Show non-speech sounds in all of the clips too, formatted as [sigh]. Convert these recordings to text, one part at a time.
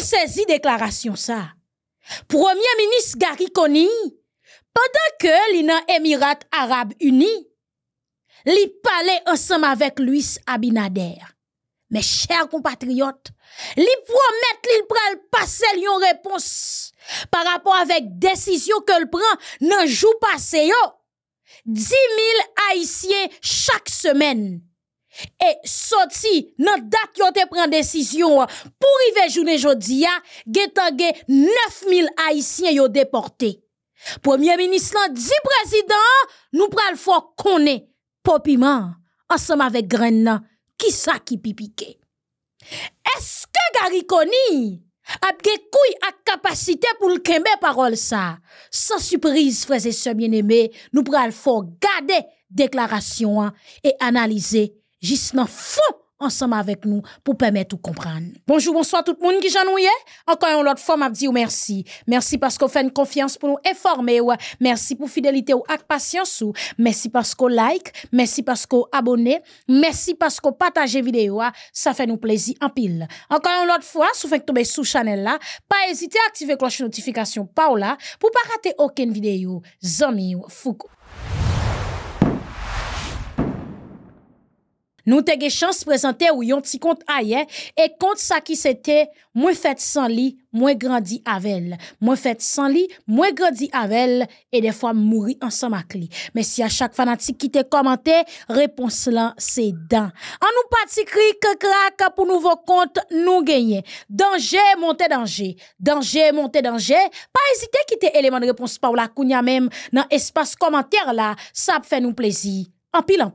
saisi déclaration ça. Premier ministre Gary Koni, pendant que l'Émirat Émirat Arabes Unis, li parlait ensemble avec Louis Abinader. Mes chers compatriotes, li promet li pral passer une réponse par rapport avec décision que le prend nan jour passé yo. 10 000 haïtiens chaque semaine. Et sorti nan date yo te décision pour rive journée jodi ya, getan 9 000 haïtiens yo déportés. Premier ministre dit président, nous pral faut connaît popiment ensemble avec grain qui ça qui pipique. Est-ce que Gary Koni a des couilles à capacité pour le kembe parole ça? Sans surprise, frères et sœurs bien-aimés, nous pral faut garder déclaration hein, et analyser juste dans fond ensemble avec nous pour permettre de comprendre. Bonjour, bonsoir tout le monde qui j'ennuie. Encore une autre fois, m'a dit merci. Merci parce qu'on fait une confiance pour nous informer. Merci pour fidélité ou avec patience. Merci parce qu'on like. Merci parce qu'on abonne. Merci parce qu'on partage vidéo. Ça fait nous plaisir en pile. Encore une autre fois, si vous faites tomber sous channel là, pas à activer cloche de notification par là pour pas rater aucune vidéo. Zami Foucault. Nous te chance présenter ou yon petit compte ailleurs et compte ça qui c'était moins fait sans lit, moins grandi avec Moins fait sans lit, moins grandi avec et des fois mourir ensemble avec lui. Mais si à chaque fanatique qui te commenté, réponse là c'est dans. En nous parti cri que crack pour nouveau compte nous gagner. Danger monter danger. Danger monter danger. Pas hésiter quitter élément de réponse par la kounya même dans espace commentaire là, ça fait nous plaisir. En pile en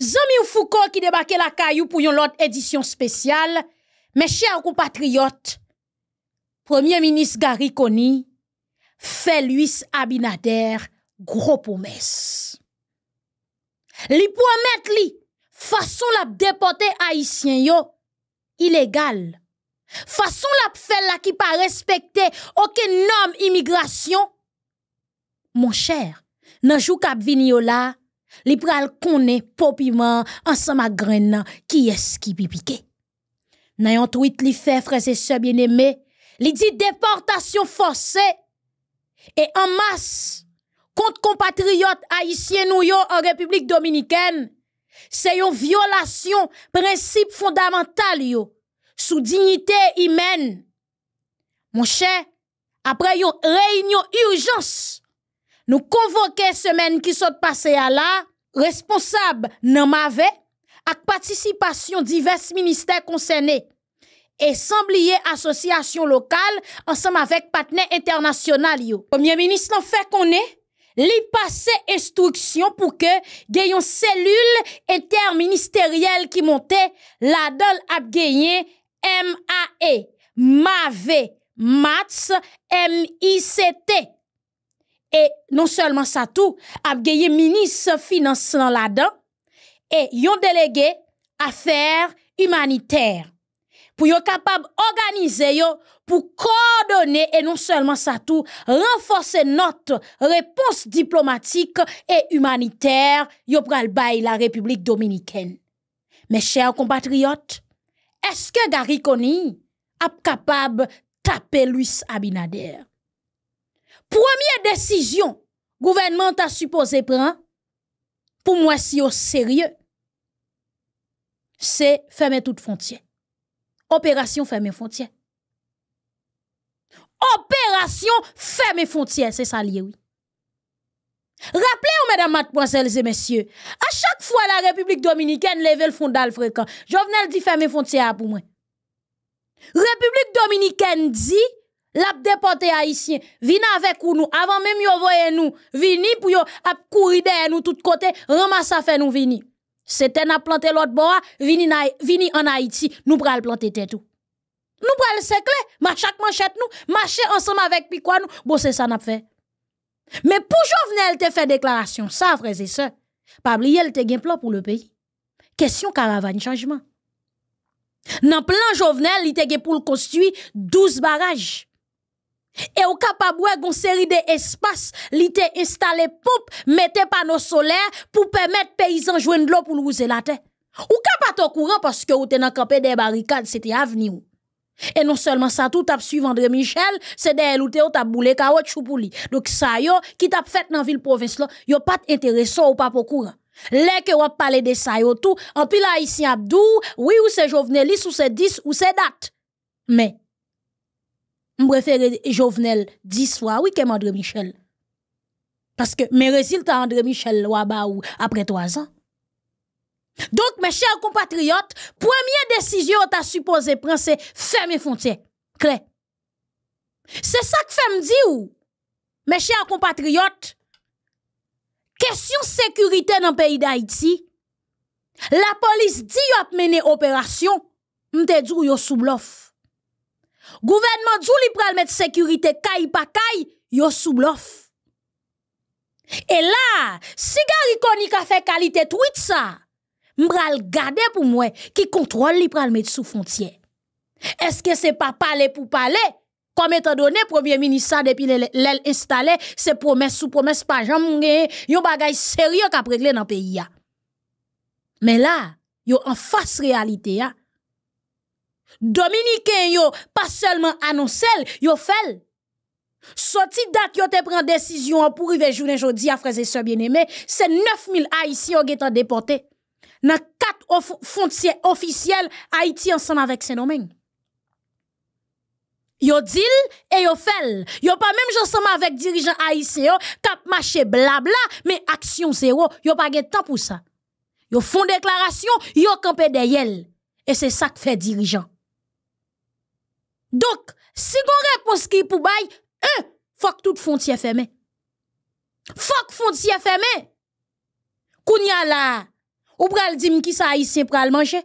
Zami ou Foucault qui débarque la caillou pour une autre édition spéciale. Mes chers compatriotes, Premier ministre Gary Koni fait Louis Abinader gros promesse. Li promet li façon la déporter haïtien yo illégal. Façon la fait la qui pas respecter aucune norme immigration. Mon cher, nan jou kap vini yo li pral connaît popiment ensemble à graine qui est qui pipiqué. Nan yon tweet li fait frères et sœurs bien-aimés, li dit déportation forcée et en masse contre compatriotes haïtiens nou yo en République dominicaine. C'est une violation principe fondamental yo sous dignité humaine. Mon cher, après une réunion urgence nous convoquons semaine qui sont passée à là, responsable nan mave, ak participation divers ministères concernés et semblier association locale ensemble avec partenaires internationaux. Premier ministre en fait qu'on est li passe instruction pour que une cellule interministérielle qui montait la dol a gagné MAE, MAVE, MATS, MICT et non seulement ça tout, a gagné ministre finance là-dedans et yon délégué affaires humanitaires pour yon capable organiser yo pour coordonner et non seulement ça tout, renforcer notre réponse diplomatique et humanitaire yo pral bay la République dominicaine. Mes chers compatriotes, est-ce que Gary Koni a capable taper Luis Abinader? Première décision, gouvernement a supposé prendre, pour moi si au sérieux, c'est fermer toute frontière. Opération fermer frontière. Opération fermer frontière, c'est ça lié, oui. Rappelez-vous, mesdames, mademoiselles et messieurs, à chaque fois la République dominicaine lève le fondal fréquent, Jovenel dit fermer frontière pour moi. République dominicaine dit, l'a déporté haïtien vini avec nous avant même yo voye nous vini pour yo ap courir derrière nous tout côté ramasse fait nous vini. C'était n'a planté l'autre bois vini en Haïti nous pral planter tête tout nous pral seclé ma chaque manchette nous marcher ensemble avec quoi nous bon c'est ça n'a fait mais pour Jovenel te fait déclaration ça frères et sœurs pas oublier le te gen plan pour le pays. Question caravane changement. Dans plan Jovenel il te pour construire 12 barrages et au capable une série d'espaces li te installé pompe mettez panneaux solaires pour permettre paysans joindre l'eau pour nous la terre Ou pas au courant parce que ou t'es dans des barricades, c'était avenir. Et non seulement ça, tout t'a suivi André Michel, c'est derrière ou t'a boulé caoutchouc pour lui. Donc ça yo, qui t'a fait dans ville province là, yo pas intéressant ou pas au courant. Lè que wap parler de ça yo tout, en pile ici Abdou, oui ou c'est Jovenelis ou c'est 10 ou c'est date. Mais, préfère Jovenel 10 fois, oui, que André Michel. Parce que mes résultats André Michel ou après 3 ans. Donc, mes chers compatriotes, première décision t'a supposé prendre, c'est fermer frontières. C'est ça que fait me dire mes chers compatriotes, question sécurité dans le pays d'Haïti, la police dit a mené opération, m'te dit yo sous. Gouvernement dit li pral mettre sécurité kay pa kay, yo sous bluff. Et là, si Gary Koni a fait qualité tweet ça, m'bral garder pour moi qui contrôle li pral mettre sous frontière. Est-ce que c'est pas parler pour parler? Comme étant donné, premier ministre, depuis l'aile installé, c'est promesse sous promesse, pas jamais, yon bagay sérieux qu'a réglé dans le pays. Mais là, yo en face réalité, ya. Dominicain yo, pas seulement annoncé, yo fait. Sorti date yo te prend décision pour arriver journée jodi à frères et sœurs bien-aimés, c'est 9000 haïtiens qui sont déportés dans quatre frontières officielles Haïti ensemble avec Saint-Domingue. Yo dit et yo fait. Yo pas même ensemble avec dirigeants haïtiens cap marché blabla mais action zéro, yo pas de temps pour ça. Yo font déclaration, yo campé derrière. Et c'est ça que fait dirigeant. Donc, si gon réponse qui pour bail, un, faut que toute frontière fermée. Faut que frontière fermée. Kounya la, ou pral dim qui ça haïtien pral manger?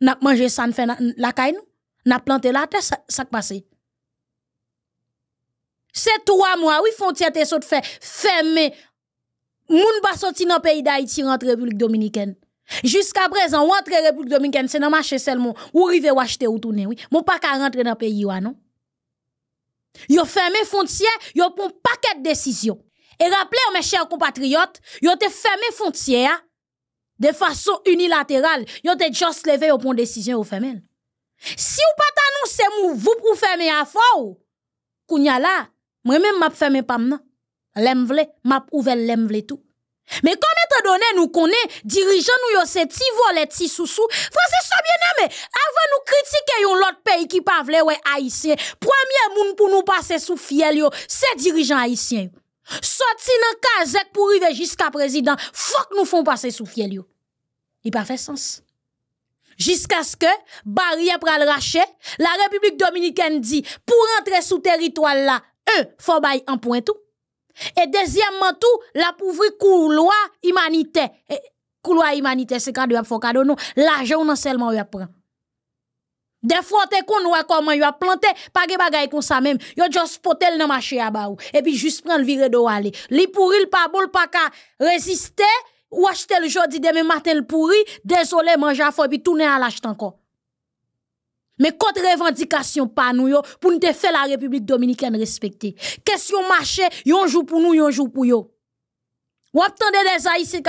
N'a manger ça ne fait la caille nous? N'a planté la terre, ça, passe. C'est trois mois, oui, frontière te saute fait, fermé. Moun pas sorti dans pays d'Haïti, rentre République Dominicaine. Jusqu'à présent, rentre République Dominicaine, c'est dans marché seulement, ou rive ou acheter ou tourner, oui. Mon pas qu'à rentrer dans le pays, non? Yo fermé frontière, yo pon paquet de décisions. Et rappelez, mes chers compatriotes, yo te fermé frontière de façon unilatérale. Yo te juste levé au pon décision au fermé. Si ou pas t'annoncer mou, vous pour fermer à fort, kounya là, moi-même m'a fermé pas nan. L'aime vle, m'a ouvert l'aime tout. Mais comme nous connaissons, dirigeants nous yo c'est ti volet, ti sous-sous, so bien aimé, avant nous critiquer l'autre pays qui pas vle ouais haïtien, premier moun pour nous passer sous fiel yo, c'est dirigeants haïtiens. Sorti nan kazek pour arriver jusqu'à président, faut que nous font passer sous fiel yo. Il pas fait sens. Jusqu'à ce que barrière pral racher, la République dominicaine dit pour rentrer sous territoire là, un, faut bail en point tout. Et deuxièmement tout, la pouvri couloir humanitaire. Couloir humanitaire, c'est cadeau, faut cadeau, non? L'argent, non seulement, y prend. Des fois, te kon ouais comment y a planté, pas de bagay comme ça même. Yo juste potel dans marché à bas et puis juste prendre virer do aller. Li pourri pas bol pas ka résister ou acheter le jodi demain matin le pourri, désolé manger à fond puis tourner à l'acheter encore. Mais contre revendication pas nous pour nous faire la République dominicaine respecter. Question marché, yon jour pour nous, yon jour pour yo. Ou attendez des Haïtiens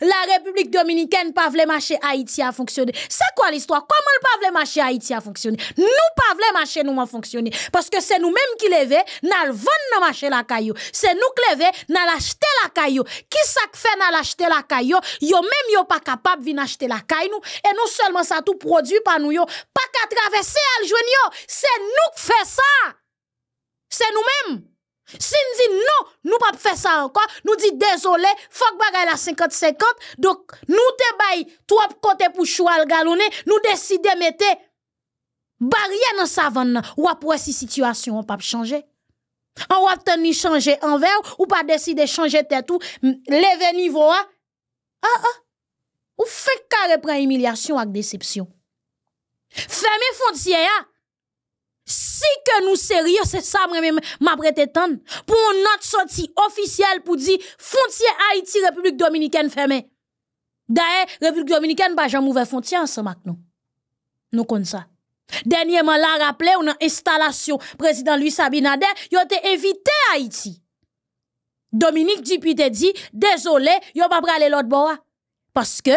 la République dominicaine pas vle marcher Haïti a fonctionner. C'est quoi l'histoire? Comment le pas vle marcher Haïti a fonctionner? Nous pas vle marcher nous a fonctionner parce que c'est nous-mêmes qui levé, n'a vendre dans marché la caillou. C'est nous qui levé, n'a l'acheter la caillou. Qui ça fait n'a la caillou? Yo même yo pas capable vinn acheter la caillou et non seulement ça tout produit par nous yo, pas qu'à traverser al. C'est nous qui fait ça. C'est nous-mêmes. Si nous dit non, nous pas faire ça encore, nous dit désolé, que bagay la 50-50, donc nous te bay trois côté pour choix galonné, nous décider mettre barrière dans savane ou après si situation pas changer. On va tenir changer envers ou pas décider changer tête ou lever niveau ah ah. Ou fait carré prend humiliation avec déception. Fermez frontière si que nous sérieux, c'est ça, moi-même, m'a prêté Pour notre sortie officielle pour dire, frontière Haïti, République Dominicaine fermée. D'ailleurs, République Dominicaine, pas jamais ouvert frontière ensemble avec nous. Nous connaissons ça. Dernièrement, là, rappelé, on a installation, président Louis Sabinader, il a été invité à Haïti. Dominique Duputé dit, désolé, a pas aller l'autre bord. Parce que,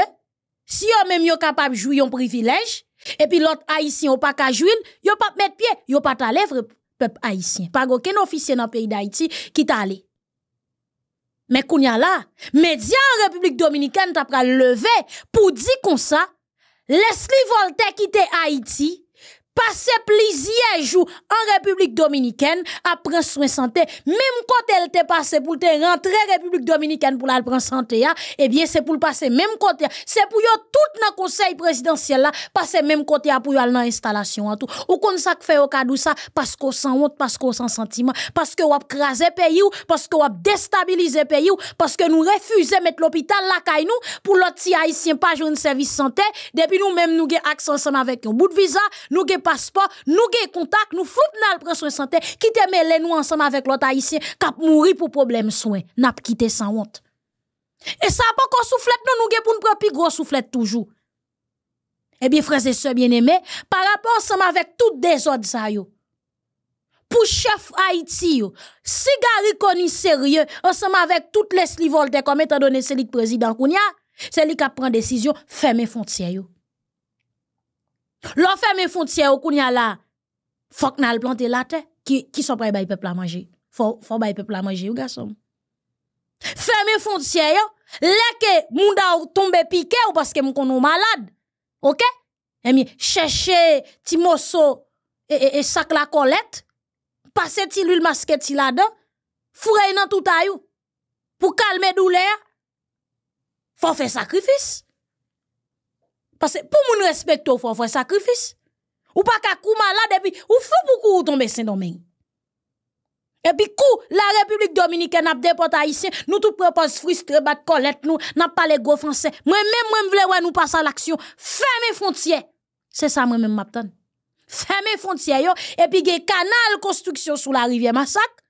si yo même yo capable jouer un privilège, et puis l'autre haïtien ou pas qu'à jouer, yo pas mettre pied, yo pas ta lèvre peuple haïtien. Pas aucun officier dans le pays d'Haïti qui t'a allé. Mais kounya là, médias en République Dominicaine t'a lever pour dire comme ça, Leslie Voltaire quitte Haïti, passé plusieurs jours en République dominicaine à prendre soin santé. Même quand elle était passé pour te rentrer République dominicaine pour la prendre santé eh bien c'est pour le passer même côté. C'est pour yo tout dans conseil présidentiel là passer même côté pour yo dans installation tout. Ou qu'on ça fait au cadeau ça parce qu'on sans honte parce qu'on sans sentiment parce que ou craser pays ou parce que ou déstabiliser pays parce que nous refusons mettre l'hôpital là kay nous pour l'autre si haïtien pas un service santé depuis nous même nous avons accès ensemble avec un bout de visa nous passeport, nous avons contact, nous fout dans le soin santé, qui te mêlé nous ensemble avec l'autre haïtien, qui mourir pour problème soin, n'a quitté sans honte. Et ça pas encore soufflette, non, nous pour nous prendre plus gros soufflette toujours. Eh bien, frères et sœurs bien-aimés, par rapport ensemble avec toutes des autres ça yo. Pour chef Haïti yo, si Gary Koni sérieux, ensemble avec toutes les slivolte comme étant donné c'est le président Kounia, c'est lui qui prend décision, fermer frontières Lò fè mè fontye ou koun ya la, fòk nan al plante la te, ki, ki so pray bay pepla manje. Fò bay pepla manje ou gasom. Fè mè fontye yo, leke moun da ou tombe pike ou paske moun konon malade. Ok? E mi chèche ti moso e, e, e sak la kolet, pase ti l'ul maske ti la dan, fure nan tout ayou. Pou kalme doule, fò fè sakrifis. Parce que pour moun respecter, il faut faire sacrifice. Ou pas qu'à kou malade, et puis, ou faut beaucoup tomber saint domaine. Et puis, kou, la République Dominicaine a déporté haïtien, nous tout propose frustré, bat colette, nous, n'a pas les gros français. Moi-même, moi, m'vle ouais, nous passer à l'action. Fermez frontières. C'est ça, moi-même, m'attend. Fermez frontières, yo, et puis, gen canal construction sous la rivière Massacre.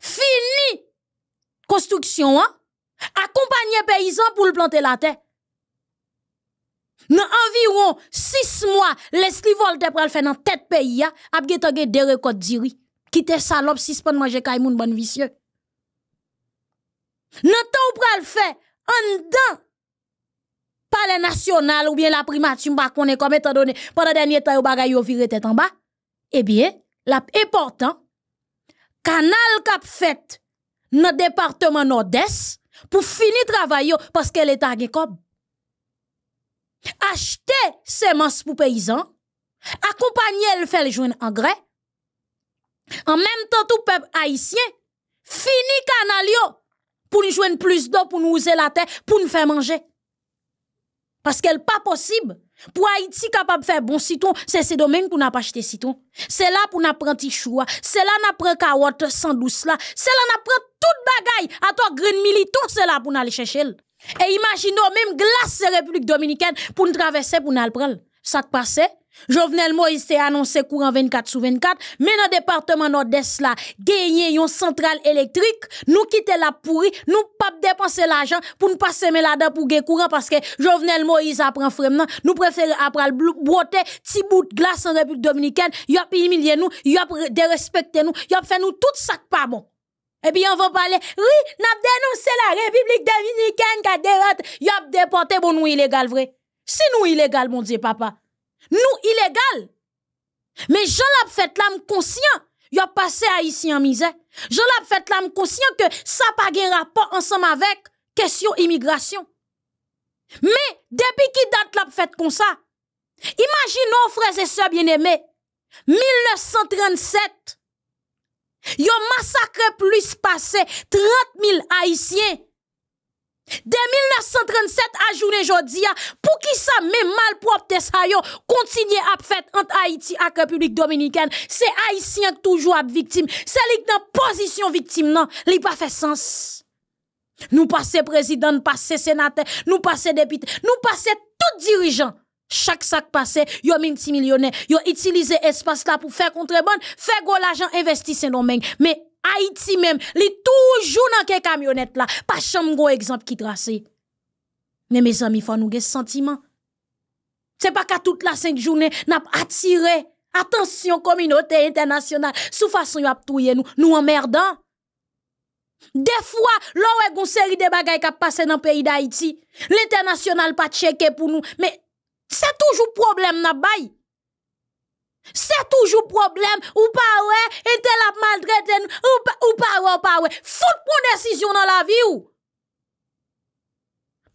Fini. Construction, hein. Accompagner paysans pour le planter la terre. Dans environ 6 mois, Leslie Volte pral faire dans tête pays a, ap des de records diri. Quitte salope suspend manger kay moun bon vicieux. Nan temps pral faire en dedans palais national ou bien la primature pas connaît comme étant donné pendant dernier temps bagay yo viré tête en bas. Eh bien, la important canal cap fait dans département nord-est pour finir travail parce qu'elle est gen comme acheter semences pour paysans, accompagner le faire le joindre engrais. En même temps, tout peuple haïtien, fini canal pour nous joindre plus d'eau, pour nous user la terre, pour nous faire manger. Parce qu'elle pas possible. Pour Haïti capable de faire bon citron, c'est ce domaine pour n'a pas acheter citron. C'est là pour n'a prendre choua. C'est là n'a prend carotte sans douce là. C'est là n'a prend toute bagaille. À toi green militant, c'est là pour aller chercher. Et imaginons même glace République Dominicaine pour nous traverser pour nous prendre. Ça qui passe Jovenel Moïse s'est annoncé courant 24 sur 24, mais dans le département nord-est là, gagner une centrale électrique, nous quitter la pourri, nous pas dépenser l'argent pour nous passer là-dedans pour gagner courant parce que Jovenel Moïse apprend vraiment, nous préférons après boiter petit bout de glace en République Dominicaine, y a humilié nous, y a dérespecté nous, y a fait nous tout ça pas bon. Et puis on va parler, oui, n'a dénoncé la République dominicaine qui a déroté, déporté pour nous illégal vrai. Si nous illégal, mon Dieu, papa. Nous illégal. Mais Jean l'a fait l'âme conscient, y a passé haïtien en misère. Jean l'a fait l'âme conscient que ça pas de rapport ensemble avec question immigration. Mais depuis qui date l'a fait comme ça? Imaginons, frères et sœurs bien-aimés, 1937, Yo massacré plus passé 30 000 Haïtiens. De 1937 à journée jodi, pour qui ça même mal propre ça yo? Continue à faire entre Haïti et République dominicaine, c'est haïtien toujours à victime. C'est li dans position victime non, li pas fait sens. Nous passons président, nous passons sénateur, nous passons député, nous passons tout dirigeant chaque sac passé, yo multimillionnaire, yo utilisé espace là pour faire contrebande, faire gros l'argent investir dans domaine. Mais Haïti même, li toujours dans quelques camionnette là, pas chambre gros exemple qui tracé. Mais mes amis, faut nous sentiment. C'est pas qu'à toute la cinq journée, n'a attiré attention communauté internationale, sous façon y a nous, nous emmerdant. De fwa, lò wè goun seri de bagay kap pase nan peyi da iti, l'internasyonal pa cheke pou nou, me, Se toujou problem nan bay. Se toujou problem, ou pa we, entel ap maltreten, ou pa we, ou, ou pa we. Fout pou desisyon nan la vi ou.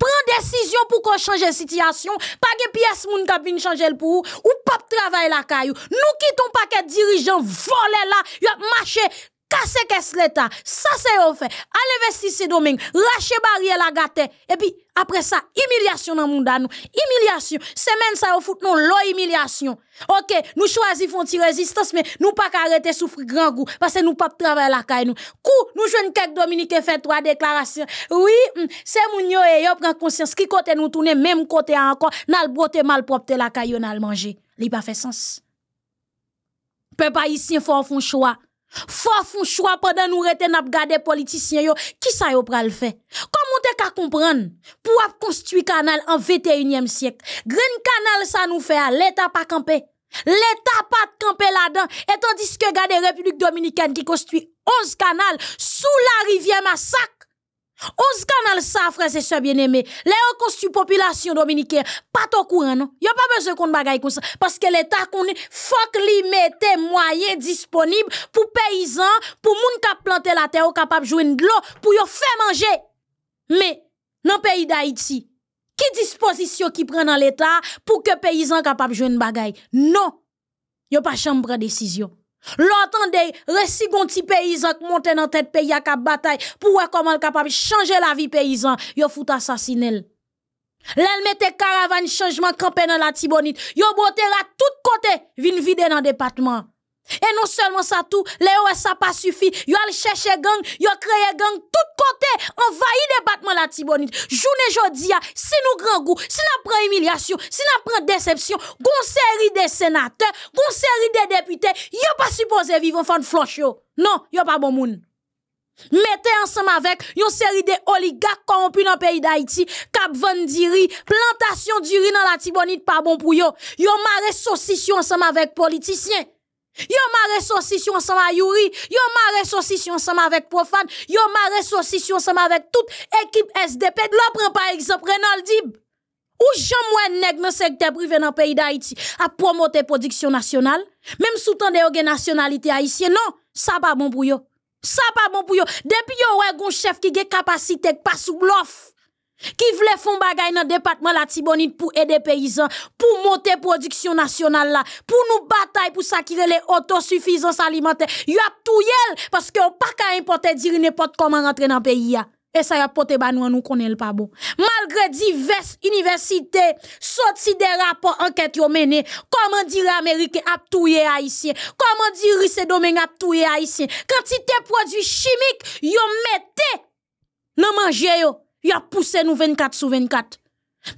Pren desisyon pou kon chanje sityasyon, pa ge piyes moun kap vin chanje l pou ou, ou pap travay la kayou. Nou kiton pa ke dirijan vole la, yo ap mache kase kes leta, sa se yo fe, al investise domen, rache barye la gate, epi apre sa, imilyasyon nan moun dan nou, imilyasyon, semen sa yo foute non lo imilyasyon, ok, nou chwazi fon ti rezistans, men nou pa ka arete soufri gran gou, pase nou pap travay la kay nou, kou nou jwen kek Dominike fè 3 deklarasyon, oui, se moun yo e yo pren konsyans, ki kote nou toune, menm kote ankon, nal brote malpropte la kay yo nal manje, li pa fè sens, pe pa isi fò fon chwa, Fò foun chwa padan nou rete nap gade politisyen yo, ki sa yo pral fe? Koman te ka kompran pou ap konstwi kanal an 21e syek? Gren kanal sa nou fe a, l'Etat pa kampe. L'Etat pa kampe la dan, etan diske gade Republik Dominikèn ki konstwi 11 kanal sou la rivye masak. Oz kanal sa freze se bien eme Le yo konstu populasyon dominike Pato kouren no Yo pa beze kon bagay kon sa Paske l'Etat kon fok li mette Mwaye disponib pou peyizan Pou moun kap plante la te Ou kapap jwen dlo pou yo fe manje Me nan peyi da iti Ki disposisyon ki pren nan l'Etat Pou ke peyizan kapap jwen bagay Non. Yo pa chambre desisyon L'antan de resigon ti peyizan k monte nan tet peyi ak ap batay pou wè koman l kapab chanje la vi peyizan, yo foute asasinel. Lèl mette karavan chanjman kampen nan la tibonit, yo bote la tout kote vin vide nan depatman. E non selman sa tou, le yo e sa pa sufi, yo al chèche gang, yo kreye gang, tout kote, envayi debatman la tibonit. Jounen jodi ya, si nou gran gou, si nan pren emilyasyon, si nan pren decepsyon, goun seri de senate, goun seri de depute, yo pa suppose vivon fan floch yo. Non, yo pa bon moun. Mette ansam avek, yo seri de oligak korompi nan peyi da iti, kap vandiri, plantasyon diri nan la tibonit pa bon pou yo. Yo mare sosisyon ansam avek politisyen. Yo ma resosisyon ansama yuri, yo ma resosisyon ansama vek profan, yo ma resosisyon ansama vek tout ekip SDP. Lo pren par exemple Renaud Dib, ou jan mwen neg nan sekte prive nan peyi da Haiti a promote prodiksyon nasyonal, menm sou tan de yo gen nasyonalite Haitien, non, sa pa bon pou yo. Sa pa bon pou yo. Depi yo we goun chef ki ge kapasite kwa sou blof. Ki vle fon bagay nan depatman la tibonit pou ede peyizan, pou monte prodiksyon nasyonal la, pou nou batay pou sakire le otosufizans alimenter. Yo ap tou yel, paske yo pa ka impote diri nepot koman rentre nan peyi ya. E sa yo apote banou an nou konen l pa bon. Malgre divers universite, sot si de rapor anket yo mene, koman diri Amerike ap tou ye Haitien, koman diri se domen ap tou ye Haitien, kantite prodwi chimik yo mette nan manje yo. Yo ap pousse nou 24 sou 24,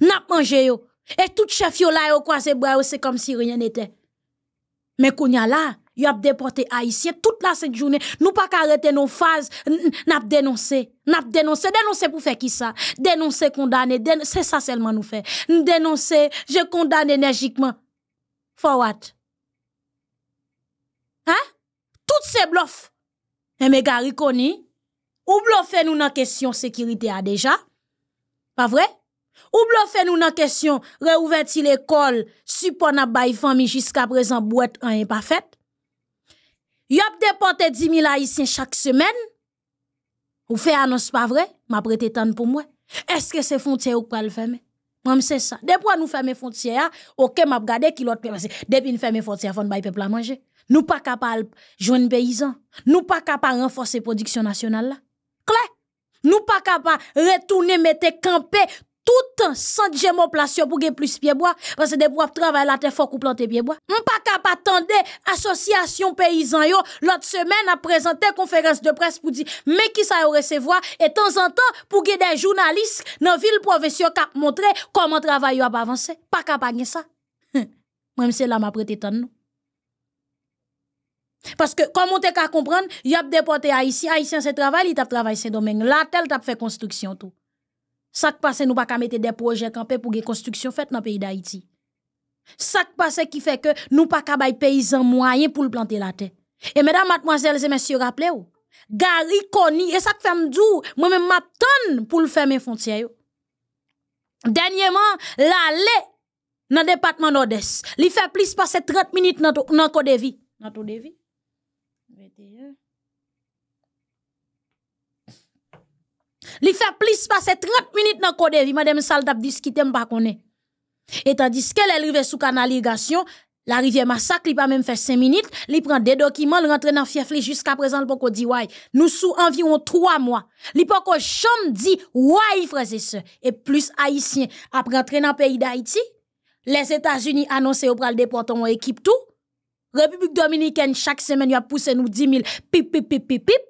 nap manje yo, e tout chef yo la yo yo, se kom si riyen ete. Me kounya la, yo ap depote Haitien, tout la set jounen, nou pa karete nou faz, nap denonse, nap denonse, denonse pou fe ki sa, denonse kondane, se sa selman nou fe, denonse, je kondane energikman, for what? Ha? Tout se blof, e me gari koni, Ou blo fè nou nan kesyon sekirite a deja? Pa vre? Ou blo fè nou nan kesyon reouverti l'ekol supon ap bay fami jiska prezant bouet an yon pa fèt? Yop depote 10.000 haisyen chak semen? Ou fè anons pa vre? Ma prete tan pou mwen. Eske se fontye ou kwa l fèmè? Mwen se sa. Depo an nou fèmè fontye a, ouke map gade ki lot pèmè se. Depi nou fèmè fontye a fon bay pepla manje. Nou pa kapal jwen peyizan. Nou pa kapal renfose prodiksyon nasyonal la. Kle, Nou pa kapa retourner mettre camper tout an san plasyon pou gen plus pieboa, parce de pou ap travay la te fok ou plante pieboa. M pa kap attendre association paysan yo, l'autre semaine a présenté conférence de presse pou di, mais qui sa yo recevoir, et temps en temps, pou gen des journalistes nan ville province kap montre comment travail yo ap avanse. Pa kap a gen sa. [laughs] Moi, c'est là m'a prêté tan nou. Parce que, comme on te ka comprendre, yop déporté haïtien, haïtien se travail, il travail se domaine. Là, tel tap fait construction tout. Ça qui passe, nous pas qu'à mettre des projets campés pour des constructions faites dans le pays d'Haïti. Ça qui passe qui fait que nous pas qu'à bailler paysan moyen pour le planter la terre. Et mesdames, mademoiselles et messieurs, rappelez-vous, Gary Koni, et ça qui fait m'dou, moi-même m'attend pour le faire mes frontières. Dernièrement, l'aller dans le département nord-est, il fait plus passer 30 minutes dans le code vie. 21. Il fait plus passer 30 minutes dans Côte vie, madame Saldap discuter m'pa connaît. Et tandis qu'elle est arrivée sous canal irrigation, la rivière massacre, il pas même fait 5 minutes, il prend des documents, il rentre dans fief jusqu'à présent, il pas dit ouais. Nous sous environ 3 mois. Pas qu'on chambre dit ouais, frères et sœurs. Et plus haïtiens après rentrer dans le pays d'Haïti, les États-Unis annoncent au pral déporter une équipe tout. République dominicaine chaque semaine y a poussé nous 10 000 pip pip pip pip pip.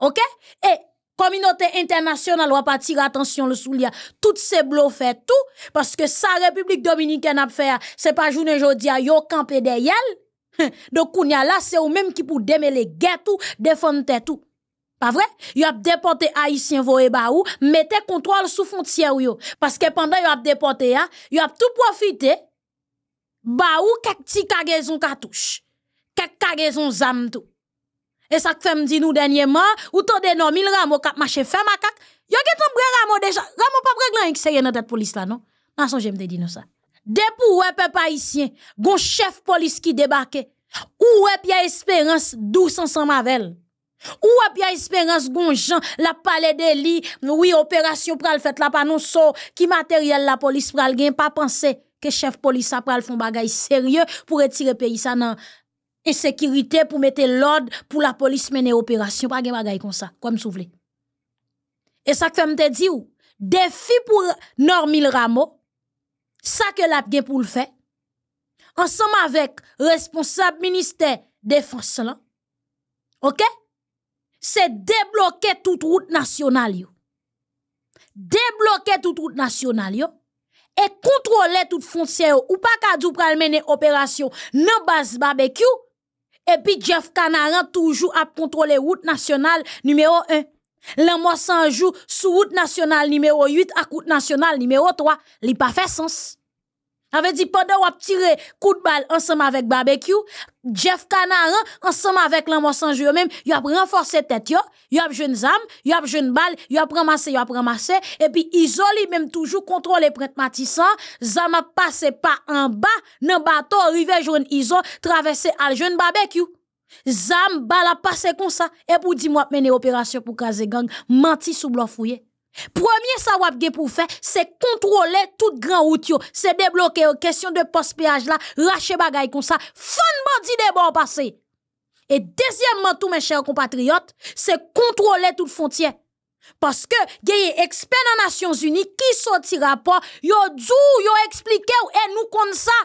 OK? Et communauté internationale va pas tirer attention le soulier. Tout ces fait tout parce que sa République dominicaine a fait c'est pas journée jodi a yo campé derrière. [laughs] Donc kounya là c'est ou même qui pour démêler guerre tout défendre tout. Pas vrai? Yo a déporté haïtien voye ba ou, mettez contrôle sous frontière yo parce que pendant yo a déporté ya, yo a tout profité ba ou kek ti kagezon cartouche. Kek kagezon zam tout. Et ça fait me dit nous dernièrement, ou de non, mille ramo kap marché fait makak. Yo get un bre ramo déjà. Ramo pas régler un sérieux dans tête police là non? Non son j'aime te dire ça. Depuis ouais peuple haïtien, gon chef police qui débarque. Ou ouais Pierre Espérance douce ensemble avec Ou ouais Pierre Espérance gon Jean la palais de li, oui opération pral fait la pas so qui matériel la police pral gen pas penser que chef police a pral font bagay sérieux pour retirer pays ça nan sécurité pour mettre l'ordre pour la police mener opération. Pas bagay comme ça comme soufflé et ça que me dit ou défi pour Normil Rameau ça que l'a gen pour le faire ensemble avec responsable ministère défense là OK? C'est débloquer toute route nationale yo. Débloquer toute route nationale yo et contrôler toute frontière ou pas ka dou pral mener opération nan base barbecue et puis Jeff Kanaran toujours ap kontrole route nasyonal nimeyo 1. Lan mwa sanjou sou route nationale numéro 8 à route nationale numéro 3. Li pas fait sens. Ça veut dire, pendant qu'on a tiré coup de balle ensemble avec barbecue, Jeff Canaran, ensemble avec l'amour sans jeu, même, il a renforcé tête, il a besoin d'armes, il a besoin de balles, il a ramassé, il a ramassé, et puis isolé, même toujours contrôlé Print Matissan, Zam a passé pas en bas, dans le bateau, arrivé à iso, traversé à jeune barbecue. Zam, balle a passé comme ça, et pour dire, moi, mener opération pour caser gang, menti sous blanc fouillé. Premier sa wap gen pou fè, se kontrole tout gran wout yo, se debloke yo, euh, kesyon de pospéaj la, rache bagay kon sa, fan bandi de bon pase. Et deuxièmement tout, mes chers compatriotes, se kontrole tout fontien. Paske genye eksper nan Nasyons Uni ki soti rapor, yo djou, yo eksplike ou e nou kon sa.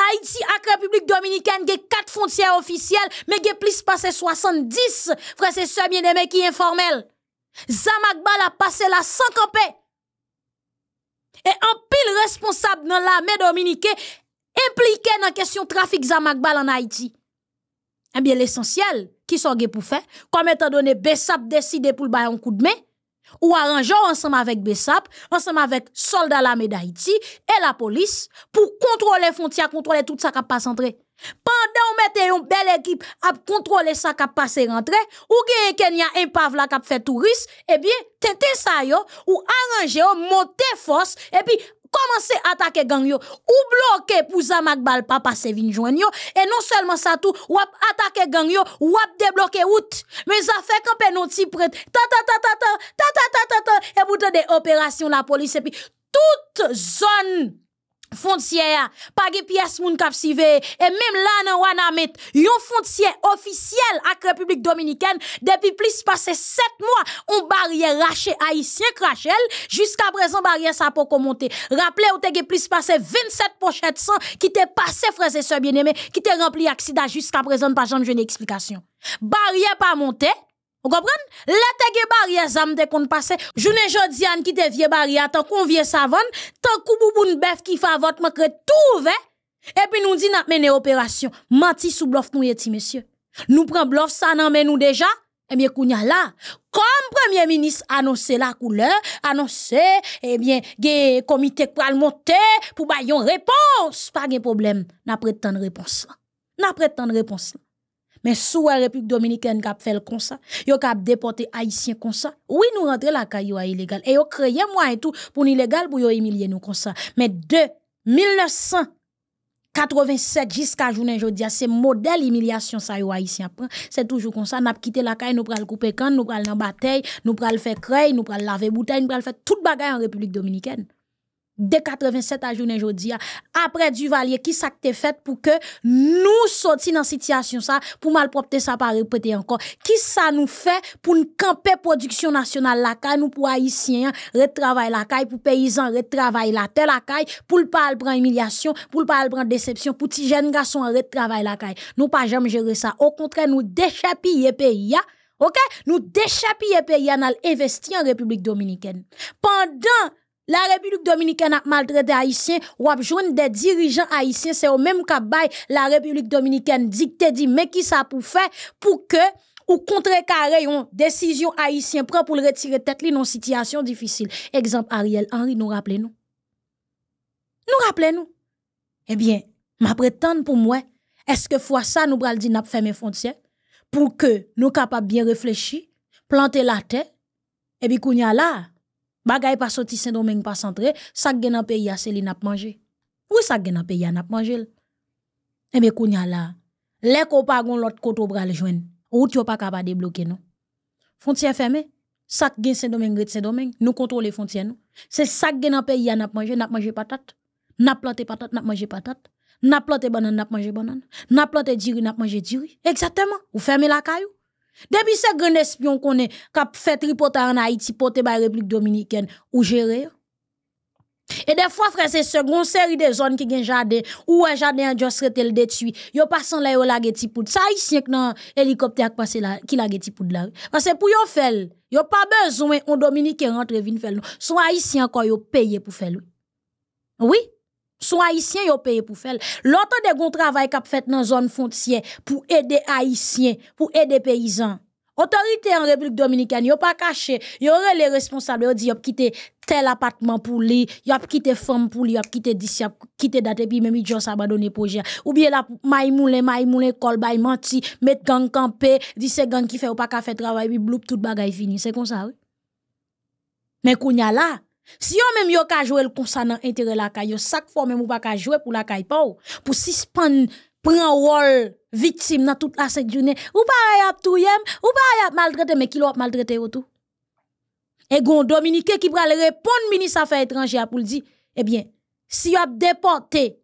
Haiti ak Republik Dominikane genye 4 fontien ofisyel, men genye plis pase 70 frese sebyen deme ki informel. Zamak bal ap pase la san kampe. E an pil responsab nan la me Dominike implike nan kesyon trafik zamak bal an Haiti. Eh Ebyen l'esensyel ki son ge pou fe, kom etan done Besap deside pou l bayon kou dme, ou aranjou ansam avek Besap, ansam avek solda la me d'Haiti, e la polis, pou kontrole fontia, kontrole tout sa kap pasantre. Pandan ou mette yon bel ekip ap kontrole sa kap pase rentre, ou genye Kenya impav la kap fe touris, ebyen, eh tente sa yo, ou aranje yo, monte fos, epi komanse atake gang yo, ou bloke pou zamak bal pa pase vinjwen yo, e non seulement sa tou, wap atake gang yo, wap debloke out, me zafè kanpe non ti pret, ta ta ta ta ta, ta ta ta ta ta, e boute de la polis, epi, tout zon, zone frontière pas de pièce moun kap sive. Et même là dans Wanamet yon frontière officielle avec République dominicaine depuis plus passé 7 mois on barrière raché haïtien crachel. Jusqu'à présent barrière ça pas monter rappelez ou te plus passé 27 pochettes sang qui t'est passé frères et sœurs bien-aimés qui t'est rempli accident jusqu'à présent pas jamais une explication barrière pas monter vous comprenez? La te barrière zam de kon passe. Journée jodiane qui te vie barrière tant qu'on vie savane, tant kou bouboun bœuf qui fait votre manque tout ouvert. Et puis nous dit n'a mené opération. Menti sous bluff nous yeti monsieur. Nous prend bluff ça nan men nous déjà. Eh bien kounya là, comme premier ministre annoncé la couleur, annoncé eh bien ge comité pour monter pour ba yon réponse, pas de problème. N'a prétendre réponse. N'a prétendre réponse. Mais sous la République dominicaine qui a fait comme ça, yo a déporté haïtien comme ça. Oui, nous rentrons la caillou illégal et yo créé moi et tout pour illégal pour humilier nous comme ça. Mais de 1987 jusqu'à journée aujourd'hui, c'est modèle humiliation ça yo haïtien. C'est toujours comme ça, n'a quitté la caille, nous pral couper canne, nous pral dans bataille, nous pral faire nous pral laver bouteille, nous pral faire toute bagaille en République dominicaine de 87 à journée aujourd'hui après Duvalier qui ça te fait pour que nous sorti dans situation ça pour malpropter ça pas répéter encore. Qui ça nous fait pour nous camper production nationale la caille nous pour haïtiens retravailler la caille pour paysans retravailler la terre la caille pour le pas prendre humiliation pour le pas prendre déception pour petit jeunes garçons retravailler la caille. Nous pas jamais gérer ça. Au contraire nous déchapiller pays OK? Nous déchapiller pays dans investir en République dominicaine. Pendant la République dominicaine a maltraité haïtiens, ou a des dirigeants haïtiens, c'est au même cas la République dominicaine dicté dit mais qui ça pour faire pour que ou contrecarrer une décision haïtien prend pour le retirer tête dans situation difficile. Exemple Ariel Henry nous rappelez nous. Nous rappelez nous. Eh bien, ma prétendre pour moi, est-ce que fois ça nous pral dit n'a fermer frontières pour que nous capables bien réfléchir, planter la tête et puis kounya là Bagay pas sorti Saint-Domingue pas centré, ça gen dans pays c'est li n'a manger. Oui, ça gen dans pays n'a manger. Eh bien kounya là, les ko pa gon l'autre côté bral joindre. Ou tu pas capable débloquer non. Frontière fermée. Ça gen Saint-Domingue Saint-Domingue, nous contrôler frontière nous. C'est ça gen dans pays n'a manger, n'a manger patate. N'a planté patate, n'a manger patate. N'a planté banane, n'a manger banane. N'a planté diri, n'a manger diri. Exactement. Ou fermez la caillou. Depuis ce grand espion qu'on est, qui fait tripoter en Haïti, porter par la République Dominicaine, ou gérer. Et des fois, frère, c'est seconde série de zones qui ont jardin, ou un jardin a juste été le détruit. Yo passant là, yo la ti poud. Ça, ici, nan hélicoptère qui passe là, qui la ti poud là. Parce que pour yo faire, yo pas besoin, on Dominicain rentre vin faire. Soit haïtien encore yo paye pour faire. Oui? Sont haïtiens yo payé pour faire. L'autre de gon travail qu'a fait dans zone frontière pour aider haïtiens, pour aider paysans. Autorité en République dominicaine, yo pas caché, yo les responsables, yo dit yo quitté tel appartement pour lui, yo quitté femme pour lui, yo quitté d'ici, yo quitté date puis même jos abandonné projet. Ou bien la maïmoulin, maïmoulin kol bay menti, met gang campé, dit c'est gang qui fait ou pas ka fait travail puis bloup tout bagay fini, c'est comme ça oui. Mais kounya là, si yo même yo ka jouer le dans intérêt la caille, chaque fois même ou pas ka jouer pour la caille pas pour suspendre prend rôle victime dans toute la cette journée. Ou pas y tout yem ou pas y maltraité mais qui l'a maltraité tout? Et gon Dominique qui pral répondre ministre affaires étrangères pour dire eh bien si yo a déporté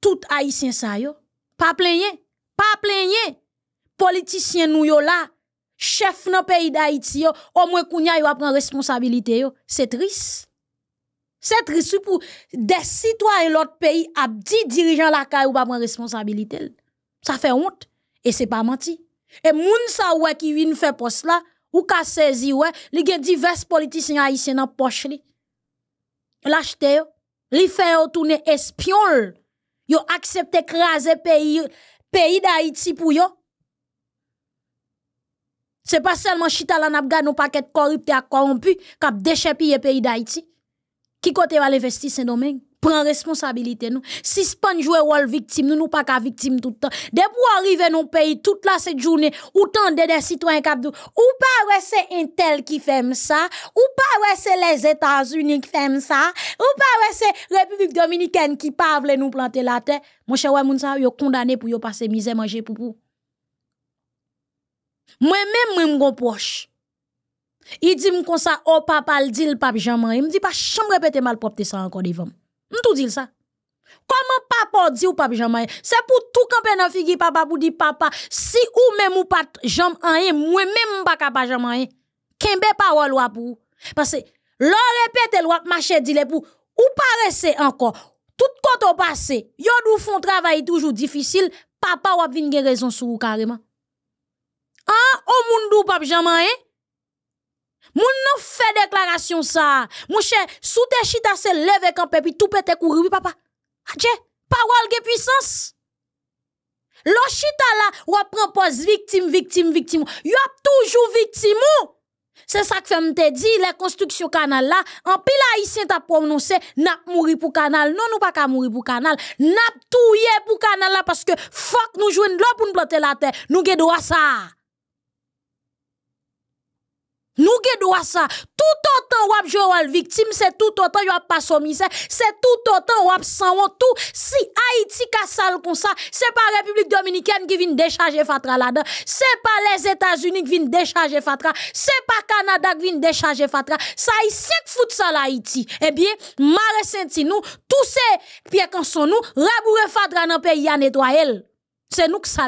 tout haïtien ça yo pas plaigner pas plaigner politicien nous yo chef dans pays d'Haïti au moins kounya yo a prend responsabilité yo c'est triste c'est triste pour des citoyens de l'autre pays a dit dirigeant la caille ou pas prendre responsabilité. Ça fait honte et c'est pas menti. Et moun sa ouais qui vient faire poste là ou ka saisi ouais, li gen divers politiciens haïtiens dans poche li. L'acheter yo, li fait yo tourner espion. Yo accepté craser pays pays d'Haïti pour yo. C'est pas seulement chita la n'a gade paquet corrupte et corrompu k'ap déchepiller pays d'Haïti. Qui côté va investir Saint-Domingue? Prend responsabilité nous. Si span jouer rôle victime, nous nous pas qu'à victime tout le temps. Dès pour arriver dans pays toute la cette journée, ou tant des citoyens cap ou pas ouais c'est un tel qui fait ça, ou pas ouais c'est les États-Unis qui fait ça, ou pas ouais c'est République dominicaine qui pas nous planter la terre. Mon cher ouais moun ça yo condamné pour yo passer misère manger pour pour. Moi même moi mon proche. I di m kon sa, o oh, papa l di l pap jaman, i m di pa chanm repete mal propte sa anko devan. M tou di l sa. Koman papa di ou pap jaman, se pou tou kampen nan figi papa pou di papa, si ou mem ou pat jaman anye, mwen mem m baka pa jaman anye, kenbe pa wal wap ou. Pase, lor repete l wap mache di le pou, ou parese anko, tout konto pase, yon nou fon travay toujou difisil, papa wap vin gen rezon sou ou kareman. An, o moun dou pap jaman anye, Moun non fait déclaration ça. Mon cher, sous tes chita se lève campé puis tout peut courir, oui papa. Adje, parole de puissance. Lo chita là, ou prend pose victime, victime, victime. Yo toujours victime. C'est ça que fait m'te dit, les constructions canal là, en pile haïtien t'a prononcé, n'a mourir pour canal. Non, nous pas qu'à mourir pour canal. N'a touye pour canal là parce que fuck nous jouer l'eau pour nous planter la terre. Nous ge droit ça. Nous ge droit ça. Tout autant wap jouer victime, c'est tout autant y a pas sommisé, c'est tout autant wap sans tout. Si Haïti ka sale comme ça, c'est pas République dominicaine qui vient décharger Fatra là-dedans, c'est pas les États-Unis qui viennent décharger Fatra, c'est pas Canada qui vient décharger Fatra. Ça Haïtien fout ça l'Haïti. Eh bien, mare senti nous, tous ces pierres sont nous, rabourer Fatra dans pays à nettoyer. C'est nous qui ça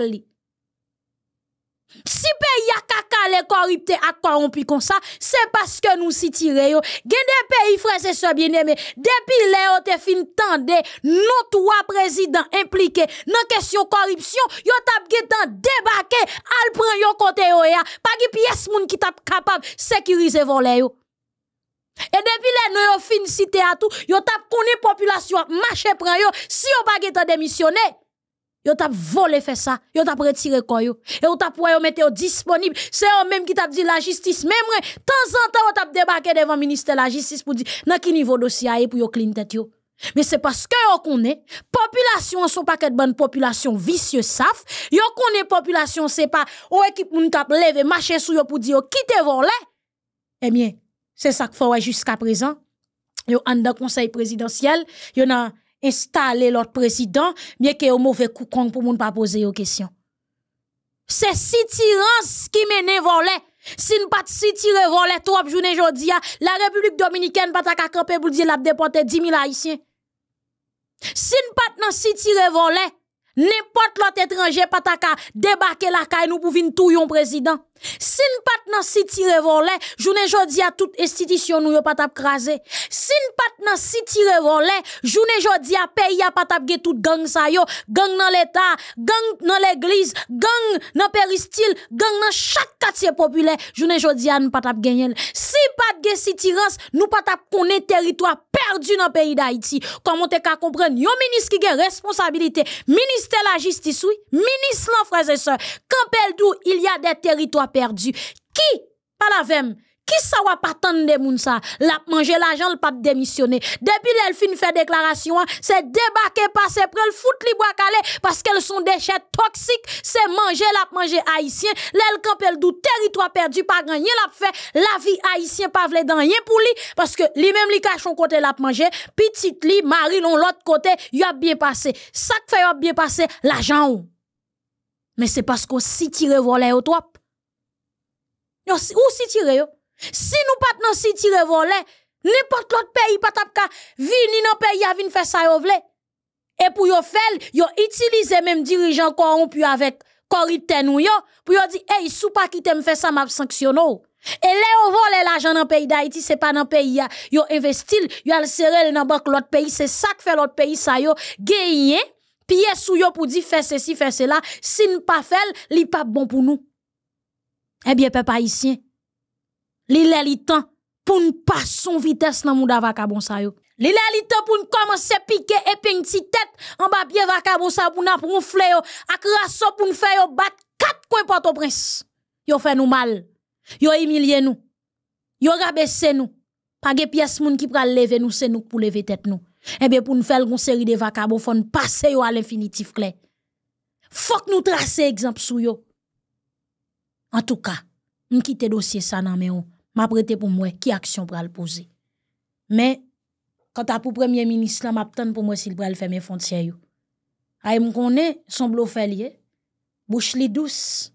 si pays a kaka les corruptés a corrompu comme ça, c'est parce que nous si tiré yo. Gen des pays frères et sœurs bien-aimés, depuis les te fin tande, nos trois présidents impliqués dans question corruption, yo tap getan débarquer, al prend yo côté yo ya, pas ki pièce moun qui tap capable sécuriser voler yo. Et depuis les nous yo fin cité à tout, yo tap connaît population marché prend yo, si yo pas getan démissionner Yo tap volé fait ça, yo tap retiré quoi yo. Et yo tap yo mettre disponible. C'est eux même qui tap dit la justice même temps en temps yo tap débarqué devant ministère de la justice pour dire dans quel niveau dossier pour yo clean tête yo. Mais c'est parce que yo connaît population sont pas que bonne population vicieuse saf. Yo connaît population c'est pas ou équipe moun tap lever marcher sou yo pour dire quitter volé. Eh bien, c'est ça que faut jusqu'à présent. Yo en dans conseil présidentiel, yo nan installer l'autre président, bien que au mauvais coup pour moun pas poser aux questions. C'est si tirance qui mène volé. Si nous pas si tire volé trop journée jodi la République dominicaine pas ta camper pour dire la déporter 10 000 haïtiens. Si nous pas nan si tire volé, n'importe l'autre étranger pas ta débarquer la caille nous pour venir tout yon président. Si nous pas nan si tire volé, journée jodi à toute institution nous pas craser. Si nous pas nan si tire volé, journée jodi à pays a pas tout gang sa yo, gang dans l'état, gang dans l'église, gang dans péristyle, gang dans chaque quartier populaire, journée jodi a nous pas gagner. Si pas de si tirance, nous pas territoire perdu dans pays d'Haïti. Comment te ka comprendre? Yon ministre qui a responsabilité, ministre de la justice oui, ministre frères et sœurs, d'où il y a des territoires perdu. Qui, pas la vem, qui ça pas attendre moun ça? La manger l'argent, le pas démissionner. Depuis l'elle fin fait déclaration, c'est débarquer passer près le foot calé parce qu'elles sont déchets toxiques, c'est manger la manger haïtien, l'elle campel du territoire perdu pas gagner la fait la vie haïtien pas vle dans rien pour lui parce que lui même li cachon côté la manger, petite li mari l'autre côté, y a bien passé. Ça fait y a bien passé l'argent Mais c'est parce qu'on si tire voler au Yo, ou si tire. Si nous pas nan si tire volé, n'importe l'autre pays pas tap ka vini nan pays a vin faire ça yo vle. Et pour yo fel, yo utiliser même dirigeant corrompu avec corrupte nou yo, pour yo di, hey, sou pas qui me fait ça m'a sanctionno. Et là, on vole l'argent dans le pays d'Haïti, c'est pas dans le pays, yo investil, yo al serré dans banque l'autre pays, c'est ça que fait l'autre pays, ça yo, gagné, pied sou yo pour dire, fait ceci, fait cela, si nous pas fait, li pas bon pour nous. Eh bien, peuple haïtien, li li temps pour ne pas son vitesse dans moun vagabond sa yo. Li li temps pour nous commencer piquer et petit tête en bas pied vagabond sa pour nous ronfler yo, ak raso pour nous faire yo bat quatre coins Port-au-Prince. Yo fait nous mal. Yo humilié nous. Yo rabaissé nous. Pas de pièce moun qui pral lever nous, c'est nous pour lever tête nous. Eh bien, pour nous faire une série de vagabonds, faut nous passer à l'infinitif clair. Faut que nous tracer exemple sou yo. En tout cas, m quitte dossier ça nan men m'a prêté pour moi qui action pral poser. Mais quand à pour premier ministre là m'a pour moi s'il pral faire mes frontières yo. Ay m connaît son blo lié. Bouche li douce.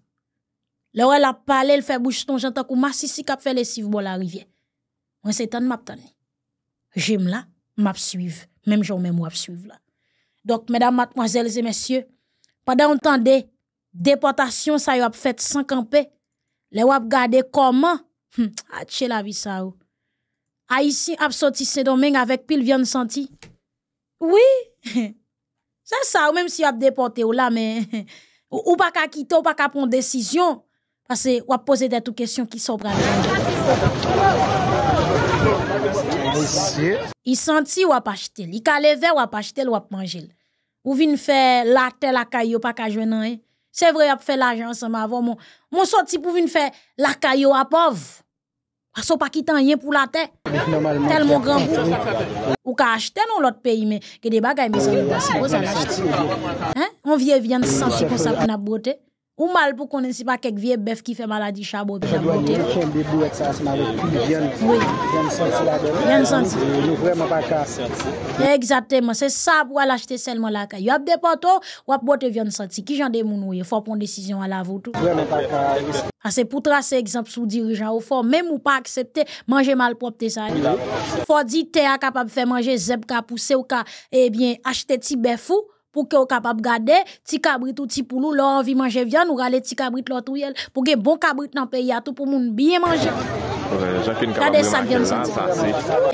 Le elle a parlé, elle fait bouche ton j'entends kou massisi k'ap fait lessive bon la rivière. Moi c'est tan m'a J'aime là, m'a suivre, même jour même m'a suivre là. Donc mesdames, mademoiselles et messieurs, pendant entendez déportation ça y a fait sans camper les wap gade comment hmm, a la vie ça ou Haïtien a sorti Saint-Domingue avec pile viande senti oui. [laughs] C'est ça ou même si a déporté ou là mais [laughs] ou, pas qu'à quitter ou pas qu'à prendre décision parce que ou poser des questions qui sont il senti ou a pas acheter il ka lever ou a pas acheter ou a manger ou vinn faire la terre la caillou pas qu'à joindre c'est vrai, a fait l'argent ensemble avant mon, mon sorti pour venir faire la caillou à pauvre. Parce pas quitter rien pour la terre. Tellement grand bout. Ou ka acheter dans l'autre pays, mais que des bagages, mais ça pas supposé l'acheter. Hein? On vient vient sentir comme ça pour la beauté. Ou mal pour qu'on si pas quelques vieux bœuf qui fait maladie chabot. Oui. Bien senti. Nous vraiment pas cassé. Exactement, c'est ça pour aller acheter seulement la caille. Y a des poteaux, ou a boter viande senti. Qui j'en des moun ou faut prendre décision à la tout. Vraiment pas cassé. Ah, c'est pour tracer exemple sous dirigeant ou faut même ou pas accepter manger mal propre ça. Faut dire t'es capable de faire manger ka pousser ou ka eh bien acheter ti bœuf ou pour que vous capable garder ti cabrit ou ti poulou leur envie manger viande ou rale ti cabrit l'autre pour que bon cabrit dans pays à tout pour moun bien manger. Ça viande senti.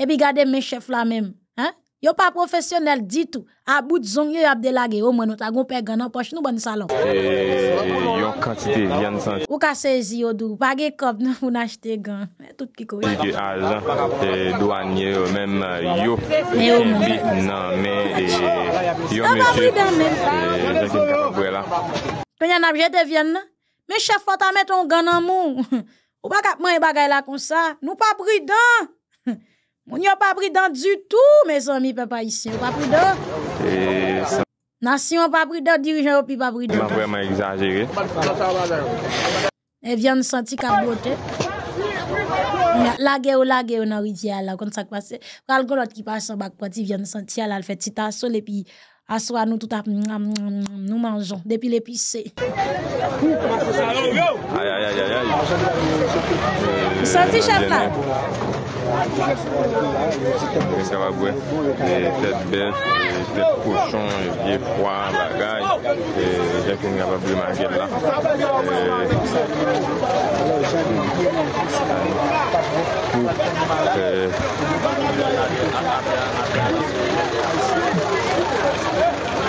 Et puis gardez mes chefs là même, hein? Yo pa profesyonel ditou, a bout zon yo ap delage yo mwen nou ta gon pe ganan poch nou bon salon. E, yon kantite vyan san. Ou ka sezi yo dou, page kop nan pou n'achete gan. E tout ki kou. Yon ajan, douanye yo menm yo, yon bit nan e, men, yon mesye, jakin kakabwe la. Penyan ap jete vyan nan, men chef fota met ton ganan moun. [laughs] Ou pa kap man yon bagay la kon sa, nou pa bridan. [laughs] Moun yo pas prudent du tout, mes amis papa ici. Ou pas prudent. et ça Nation pas prudent, dirigeant pi pas m'a prudent. vraiment exagéré Et viande senti ka bote. La ou la ou nan rivière là, comme ça qui passe. Pral l'autre qui passe en bac parti viande senti elle fait petit tasso et puis assoir nous tout à nous mangeons depuis l'épicé. aïe aïe aïe aïe aïe Senti chef là? Sa va bwe Tet bel, tet pochon Vie pwa, bagay Jek yon nga va bwe maget la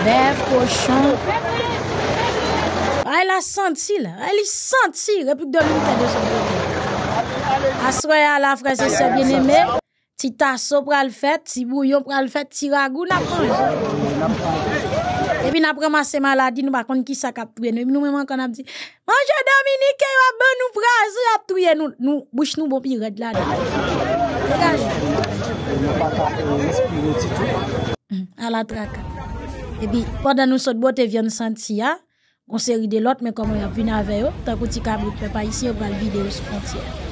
Bev pochon A el a senti la A el a senti Replik Dominika de sa bote Asroya la frese se bieneme, ti taso pral fet, ti bouyon pral fet, ti ragou nap manje. Ebi nap ramase maladi nou bakon ki sa kap touye nou. Ebi nou menman kon ap di, manje Dominike yo ap ben nou prazi ap touye nou. Nou bouch nou bon pi red la da. A hmm, la traka. Ebi, podan nou sot bote vyen santi ya, on seri de lot men koman yap vina veyo, tan kouti kabrit pe pa isi yo pral videyo sou fontyer.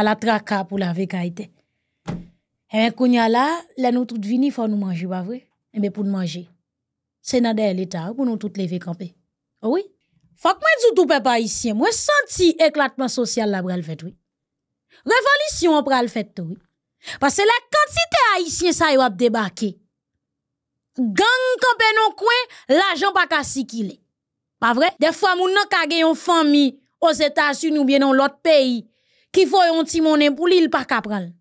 À la traka pour la vécaïté. Et bien, kounya là, là nous toutes vini, faut nous manger, pas vrai? Et bien, pour nous manger. C'est dans l'État, pour nous toutes lever camper. Oh oui? Faut que moi dis tout peuple haïtien, moi senti éclatement social là pral fait oui. Révolution pral fait oui. Parce que la quantité haïtien ça yo ap débarqué. Gang campé non coin, l'argent pas sikile. Pas vrai? Des fois moun nan ka yon famille aux États-Unis ou bien dans l'autre pays qui faut yon ti monnaie pour l'île pas ka pral.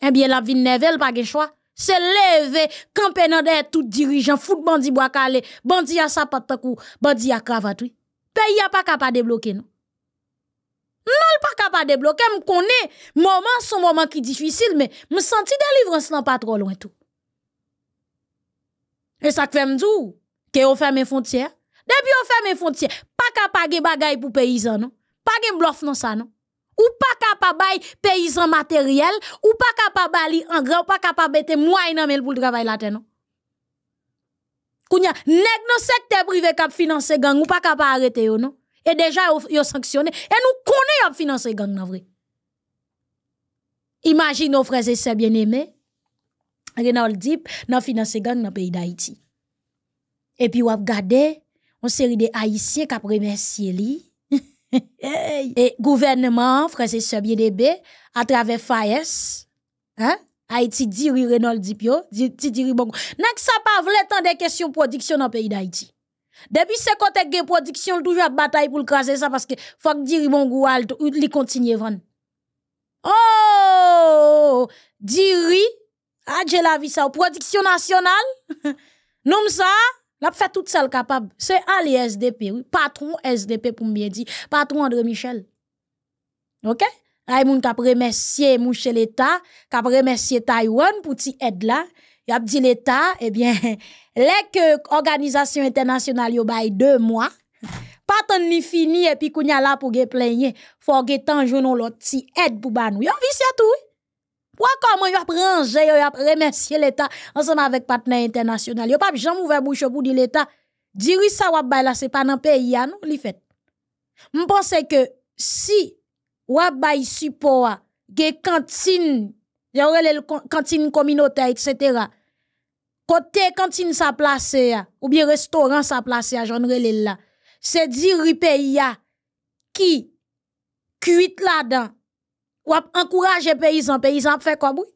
Eh bien la ville nevel pas gen choix. C'est lever campé nan derrière tout dirigeant foot bandi bois calé, bandi a sapat takou, bandi a cravate oui. Pays a pas capable débloquer non. Non, l pas capable débloquer, m connais moment son moment qui difficile mais me senti délivrance nan pas trop loin tout. Et ça fait m'dou que on ferme frontières. Depuis on ferme frontières, pas capable bagay pour paysan non. Pas gen bluff non ça non. Ou pa kapab bay peyizan materyel, ou pa kapab bali angre, ou pa kapab bete mway nan men pou l travay la ten nou. Kounya, neg nou sekte prive kap finanse gang, ou pa kapab arete yo nou. E deja yo sanksyone, e nou kone yo finanse gang nan vre. Imagin nou freze se bien eme, Renaud Dip nan finanse gang nan peyi da iti. E pi wap gade, on seri de Haitien kap remersye li, E gouvernement, frese sebye debe, a trave fayes, a iti diri Renaud Dipyo, ti diri bongo. Nèk sa pa vle tan de kesyon prodiksyon nan peyi da iti. Depi se kote gen prodiksyon, l toujwa batay pou l krasi sa, paske fok diri bongo al, li kontinye van. Oh, diri, adje la vi sa, prodiksyon nasyonal, [laughs] noum sa, Fè tout sel kapab. Se ali SDP, patron SDP pou mbyen di, patron André Michel. Ok? Ay moun kap remesye mouche l'Etat, kap remesye Taiwan pou ti ed la, yap di l'Etat, ebyen, lek [laughs] organizasyon internasyonal yo bay 2 mwa, patan ni fini epi kounya la pou ge plenye, fò ge tanjounon lot ti ed pou banou. Yon visye tou, Pwa koman yo ranger, yo ap remersye l'Etat anseman avèk patnen internasyonal. Yo pap jam ouve boucho pou di l'Etat, diri sa wap bay la se pa nan peyi ya nou li fet. Mpense ke si wap bay supo wa, ge kantin, yo rele kantin kominote, etc. Kote kantin sa plase ya, ou bi restoran sa ya, joun rele la. Se diri ki kuit la dan, Ou ap ankouraje peyizan, peyizan ap fe kwa bou?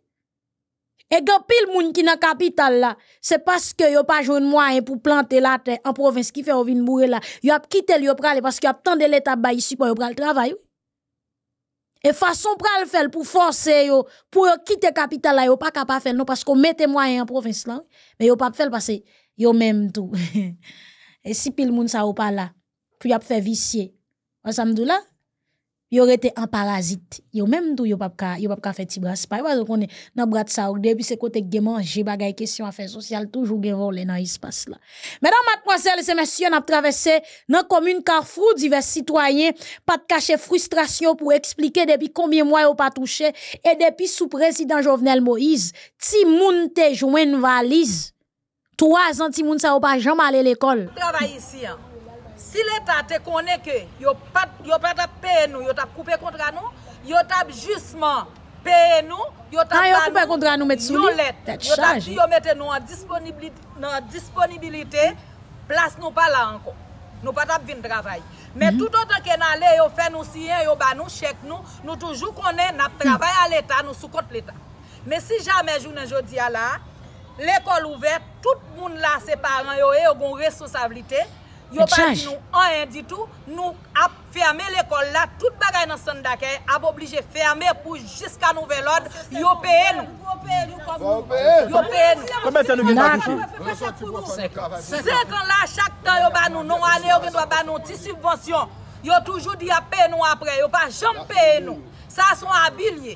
E gen pil moun ki nan kapital la, se paske yo pa joun mwayen pou plante la te en provins ki fe ovin mbouye la, yo ap li yo prale paske yo ap tende l'Etat bayi si pou yo prale travay ou. E fason prale fel pou force yo, pou yo kite kapital la, yo pa kapa fel nou paske yo mette mwayen en provins la, me yo pa fel paske yo menm tou. E si pil moun sa ou pa la, pou yo ap fe visye, wasamdou la? Yo rete an parazit, yo menm tou yo pap ka fe ti bras pa, yo wazou konen nan brat sa ou, debi se kote geman, je bagay kesyon afe sosyal, toujou gen role nan ispas la. Medan matmwazel, se mesyon ap travesse nan komune Karfrou, divers sitwayen, pat kache frustrasyon pou explike debi kombien mwa yo pa touche, e depi sou prezident Jovenel Moïse, ti moun te jwen valiz, toaz an ti moun sa yo pa jam ale l'ekol. Travay isi an. Si l'Etat te konen ke, yo pat, yo pat ap peye nou, yo tap koupe kontra nou, yo tap justman peye nou, yo tap ah, ban nou, nou yo let, yo tap yo mette nou an disponibilite, nan disponibilite, plas nou pa la anko. Nou pat ap vin travay. Men mm -hmm. tout an tan ke nan le, yo fe nou siyen, yo ban nou, chek nou, nou toujou konen nap travay mm. al l'Etat, nou sou kont l'Etat. Men si jamen jounen jodi ala, l'ekol ouvet, tout moun la se paran yo e, yo gon resosabilite, yo pa di nou an yon di tou, nou ap ferme l'ekol la, tout bagay nan son dakè, ap oblije ferme pou jiska nou velod, yo peye nou. Yo peye nou. Kome te nou gen apiche? 5 an la, chak tan yo ba nou, nou ane yo gen do ba nou, ti subvensyon, yo toujou di ap peye nou apre, yo pa jom peye nou. Sa son abilye.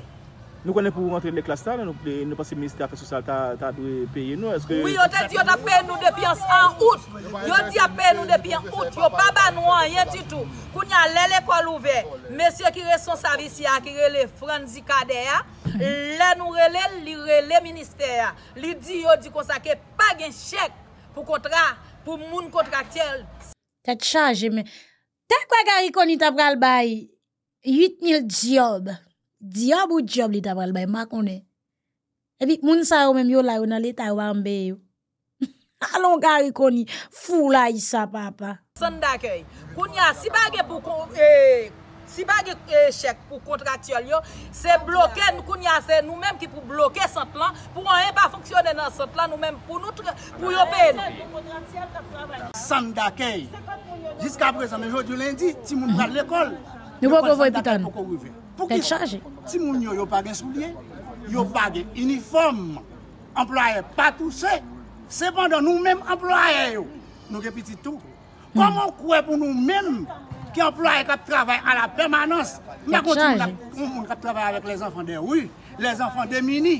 Nou konen pou rentre le klas ta, nou pasi minister afe sosyal ta dwe peye nou? Oui, yo te di yo ta peye nou depi an out. Yo di a peye nou depi an out. Yo pa ban nou an, yen di tou. Koun ya lè l'ekol ouve, mesye ki reson savisi ya, ki rele franzi kade ya, lè nou rele, li rele minister ya. Li di yo di konsake pa gen chek pou kontra, pou moun kontraktyel. Tet chaje men. Tek kwa gari koni tabral bay 8000 diob. diya ou job li tabral bay, ma konen. Epi, moun sa yo menm yo la yo nan leta yo anbe yo. [laughs] Alon gari koni, fou la yisa papa. San da kèy, koun ya si bagè pou kon, e, si bagè e, chèk pou kontraktuel yo, se bloke, koun ya se nou menm ki pou bloke sant lan, pou an en pa fonksyonè nan sant lan, nou menm pou nou, tre, pou yo pe. San da kèy, jiska prezame, jodi lendi, ti moun pral l'ekol, nou pou kon voy pitan. Pou ki ti moun yo yo pa gen soulye, yo pa gen uniform, employe pa touche, sepandon nou menm employe yo, nou gen piti tou. Koman kwe pou nou menm ki employe kap travay a la permanans, konti moun kap travay avèk les enfants de rou, les enfants de mini,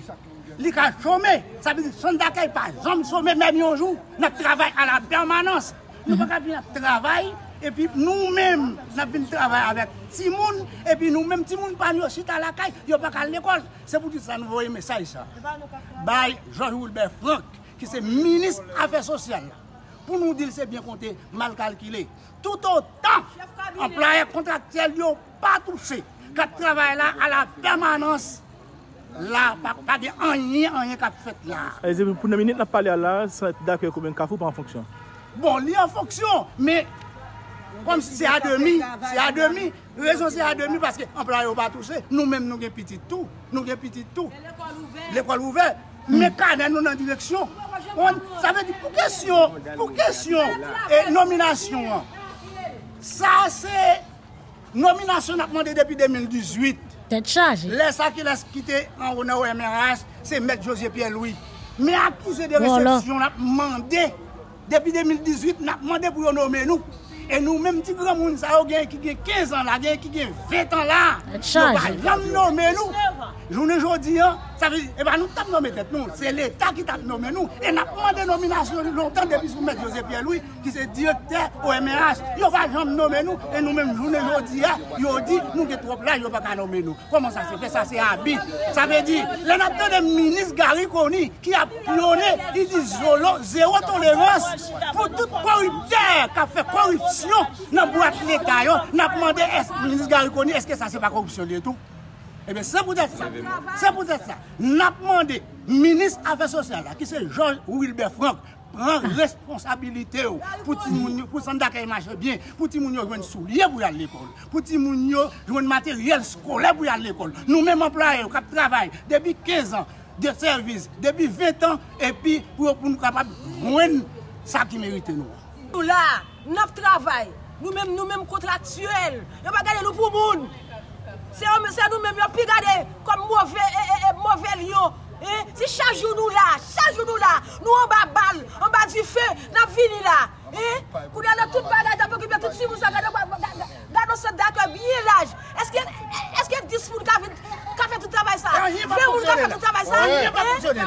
li ka chome, sa bi son dakay pa, jom chome menm yonjou, nap travay a la permanans. nou pa ka vin ap travay, epi nou men nan vin travay avèk ti moun, epi nou men ti moun pan yo chita la kay, yo pa kal l'ekol. Se pou di sa nou voye mesay sa. Bay George Wilbert Frank, ki se minis afè sosyal la. Pou nou dil se bien konte, mal kalkile. Tout o tan, employe kontraktyel yo pa touche. Kat travay la a la permanans. La, pa, pa de anye, anye kap fet la. E zè, pou nan minit nan pale ala, sa dakè koumen kafou pa an fonksyon? Bon, li an fonksyon, me Kom si se a demi, se a demi, rezon se a demi, paske employe ou pa touche, nou menm nou gen piti tou, nou gen piti tou. L'ekol ouve, mekane nou nan direksyon. Sa ve di pou kesyon, pou kesyon, e nominasyon an. Sa se, nominasyon apman de depi 2018. Tèt chaje. Lè sa ki lè skite an ou nan ou MRH, se met Josie Pierre-Louis. Me akouze de resepsyon apman de, depi 2018, apman de pou yo nome nou. E nou menm ti gran moun sa yo gen ki gen 15 an la, gen ki gen 20 an la. Nou pa jam nou men nou. Jounen jodi an. Sa vi, e ba nou tap nomen tet nou, se l'Etat ki tap nomen nou, e nap mwen denominasyon lontan depi sou met Jose Pierre-Louis, ki se direkte OMH, yo va jom nomen nou, e nou menm jounen yo di ya, yo di nou ke trop la, yo pa ka nomen nou. Koman sa se fe, sa se abi. Sa ve di, le nap ten de minis Gary Kony, ki ap plone, i di zolo, zero tolerans, pou tout korupter, ka fe korupsyon, nan boat l'Etat yo, nap mwen de minis Gary Kony, eske sa se pa korupsyon li etou? Ebe, se pou det sa, se pou det sa, Napman de, minis avè sosyal la, ki se George Wilbert Frank, pran responsabilite ou, pou ti moun yo, pou san da kèy mache bien, pou ti moun yo jwen souliye pou yal l'ekol, pou ti moun yo jwen materyel skole pou yal l'ekol, nou mèm employe ou kap travay, debi 15 an de servis, debi 20 an, epi pou pou nou kapab mwen sa ki merite nou. Nou la, nap travay, nou mèm nou mèm kontraktuel, yo pa gade nou pou moun, Se nou menm yo pi gade kom mouve e, e, e, lion. Si chajou nou la, chajou nou la, nou an ba bal, an ba di fe, nan vini la. Kou de nan tout bagay, tapou ki pe tout si mousa gade. mwen se dakwe biye laj. Eske dis moun ka fe tout tabay sa? Ve moun ka fe tout tabay sa?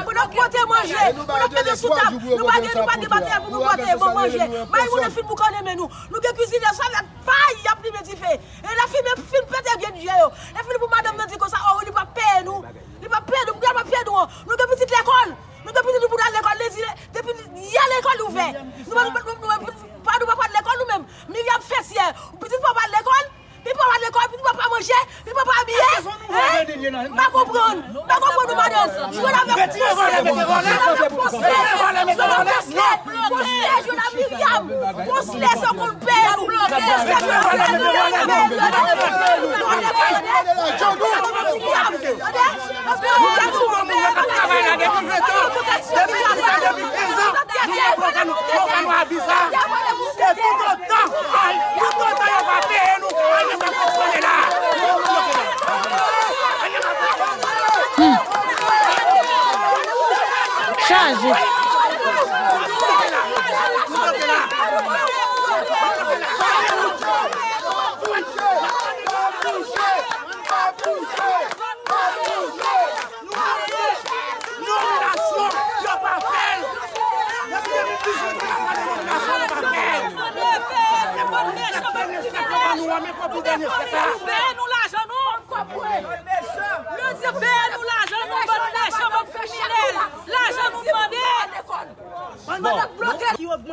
Moun nou kote manje, moun nou pete sou tab, nou bagye nou bagye batè, moun nou kote moun manje. May moun nou fin moun kone men nou. Nou gen kuzine, sa mwen fay yap li men di fe. E la film pete gen diye yo. E fin pou madame men di kon sa, ou li pa pe nou. Li pa pe nou, mwen gen pa pe nou. Nou gen petit l'ekol. Nou gen petit nou pou dan l'ekol. Depi ya l'ekol ouve. Nou mwen pou... pa nou pa pa l'ekol nou menm. Mi yam fesye, ou pitit pa pa l'ekol, Pi pa pa l'ekol, pi pou pa manje, pi pa pa miye. Ma kompron, ma kompron nou manos. Jou la vek posle, jou la vek posle, posle, jou la Miriam, posle son kon pe, posle jou la vek posle, jou la vek posle, jou la vek posle, Miriam. Chaje. Nou be nou la janou Le di be nou la janou Bon neche moun kriminel La janou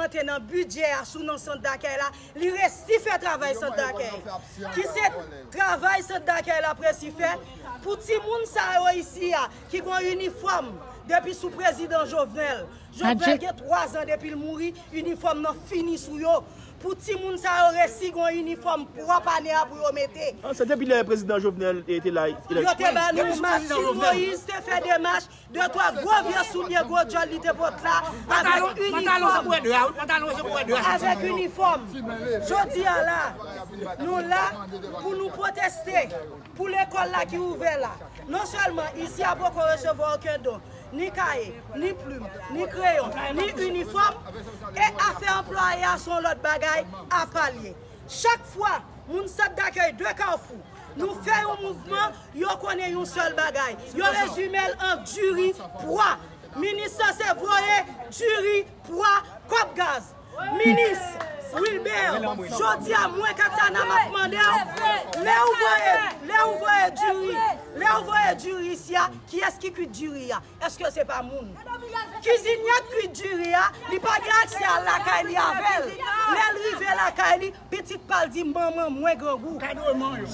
augmente nan budget Sou nan Sant Dakay la Li resti fe travay Sant Dakay Ki se travay Sant Dakay la presi fe Pou ti moun sa yo isi ya Ki kon uniform Depi sou prezident Jovenel. Jovenel ge 3 an depi l mouri Uniform nan fini sou yo pou ti moun sa yo resi goun uniform prop ane a pou yo mette. Ah, an, se depi le prezident Jovenel ete la... Yo te ban nou, Maxime Moïse te fe demache, de to a gwo vye sounye gwo djol li te pot la, avek uniform, avek uniform. Jodi an la, nou la, pou nou proteste, pou l'ekol la ki ouve la. Non solman, isi a bo kon resevo anken don, Ni kaye, ni plume, ni kreyon, ni uniform E afe employe a son lot bagay a palye Chak fwa moun sat dakay de kanfou Nou fe yon mouvment, yo kone yon sol bagay Yo rezumel an juri proa Minis sa se voye, juri proa, kop gaz. Minis Wilber, jodi a mwen kata nan map mande voye, le ou voye djuri, le ou voye djuri si ya, ki eski kuit djuri ya, ah? eske se pa moun. Kizinyak kuit djuri ya, li pa gyak se al lakay li avel, le lrive lakay li, petit pal di maman mwen grogou.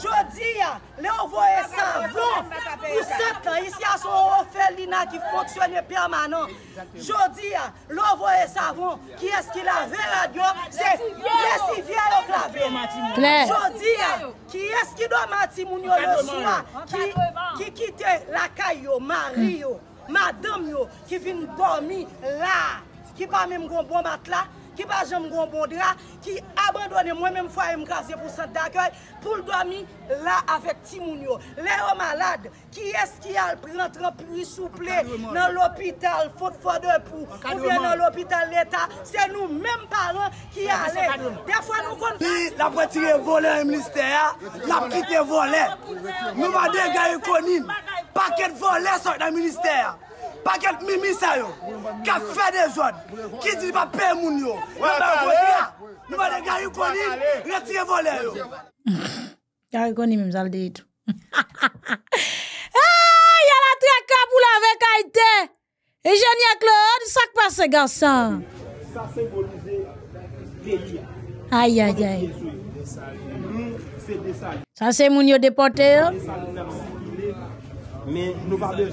Jodi ya, le ou voye savon, pou set lan, isi a son ofel li na ki fonksyonye permanent. Jodi ah, ya, le ou voye savon, ki eski la ve la diyo, se Yesi vye yo klabe. Jodi ya, ki eski do mati moun yo le swa, ki ki kite lakay yo, mari yo, madam yo, ki vin dormi la, ki pa mèm goun bon mat la, ki pa jom goun bon dra, ki abandone mwen men fwa m kaze pou sante d'akoy, pou l'domi la avek timoun yo. Le yo malade, ki eski al prentran pli souple nan l'opital fote fode pou, ou bien nan l'opital l'Etat, se nou menm paran ki ale. Defwa nou kon... Pi, la pwetire vole m liste ya, la pwetire vole, nou ma de gaye konin, paket vole sot nan minister ya. Paket mimi sa yo, ka fe de zon, ki di pa pe moun yo? Nou va vote ya, nou de gaye konin, retire vole yo. Kare koni mèm zal de etou. Ah, y a la vek. E jenya Claude, sak pa se garçon. Sa symbolize peyi. Aïe, aïe, aïe. Nou se moun yo déporté yo. Nou sikile,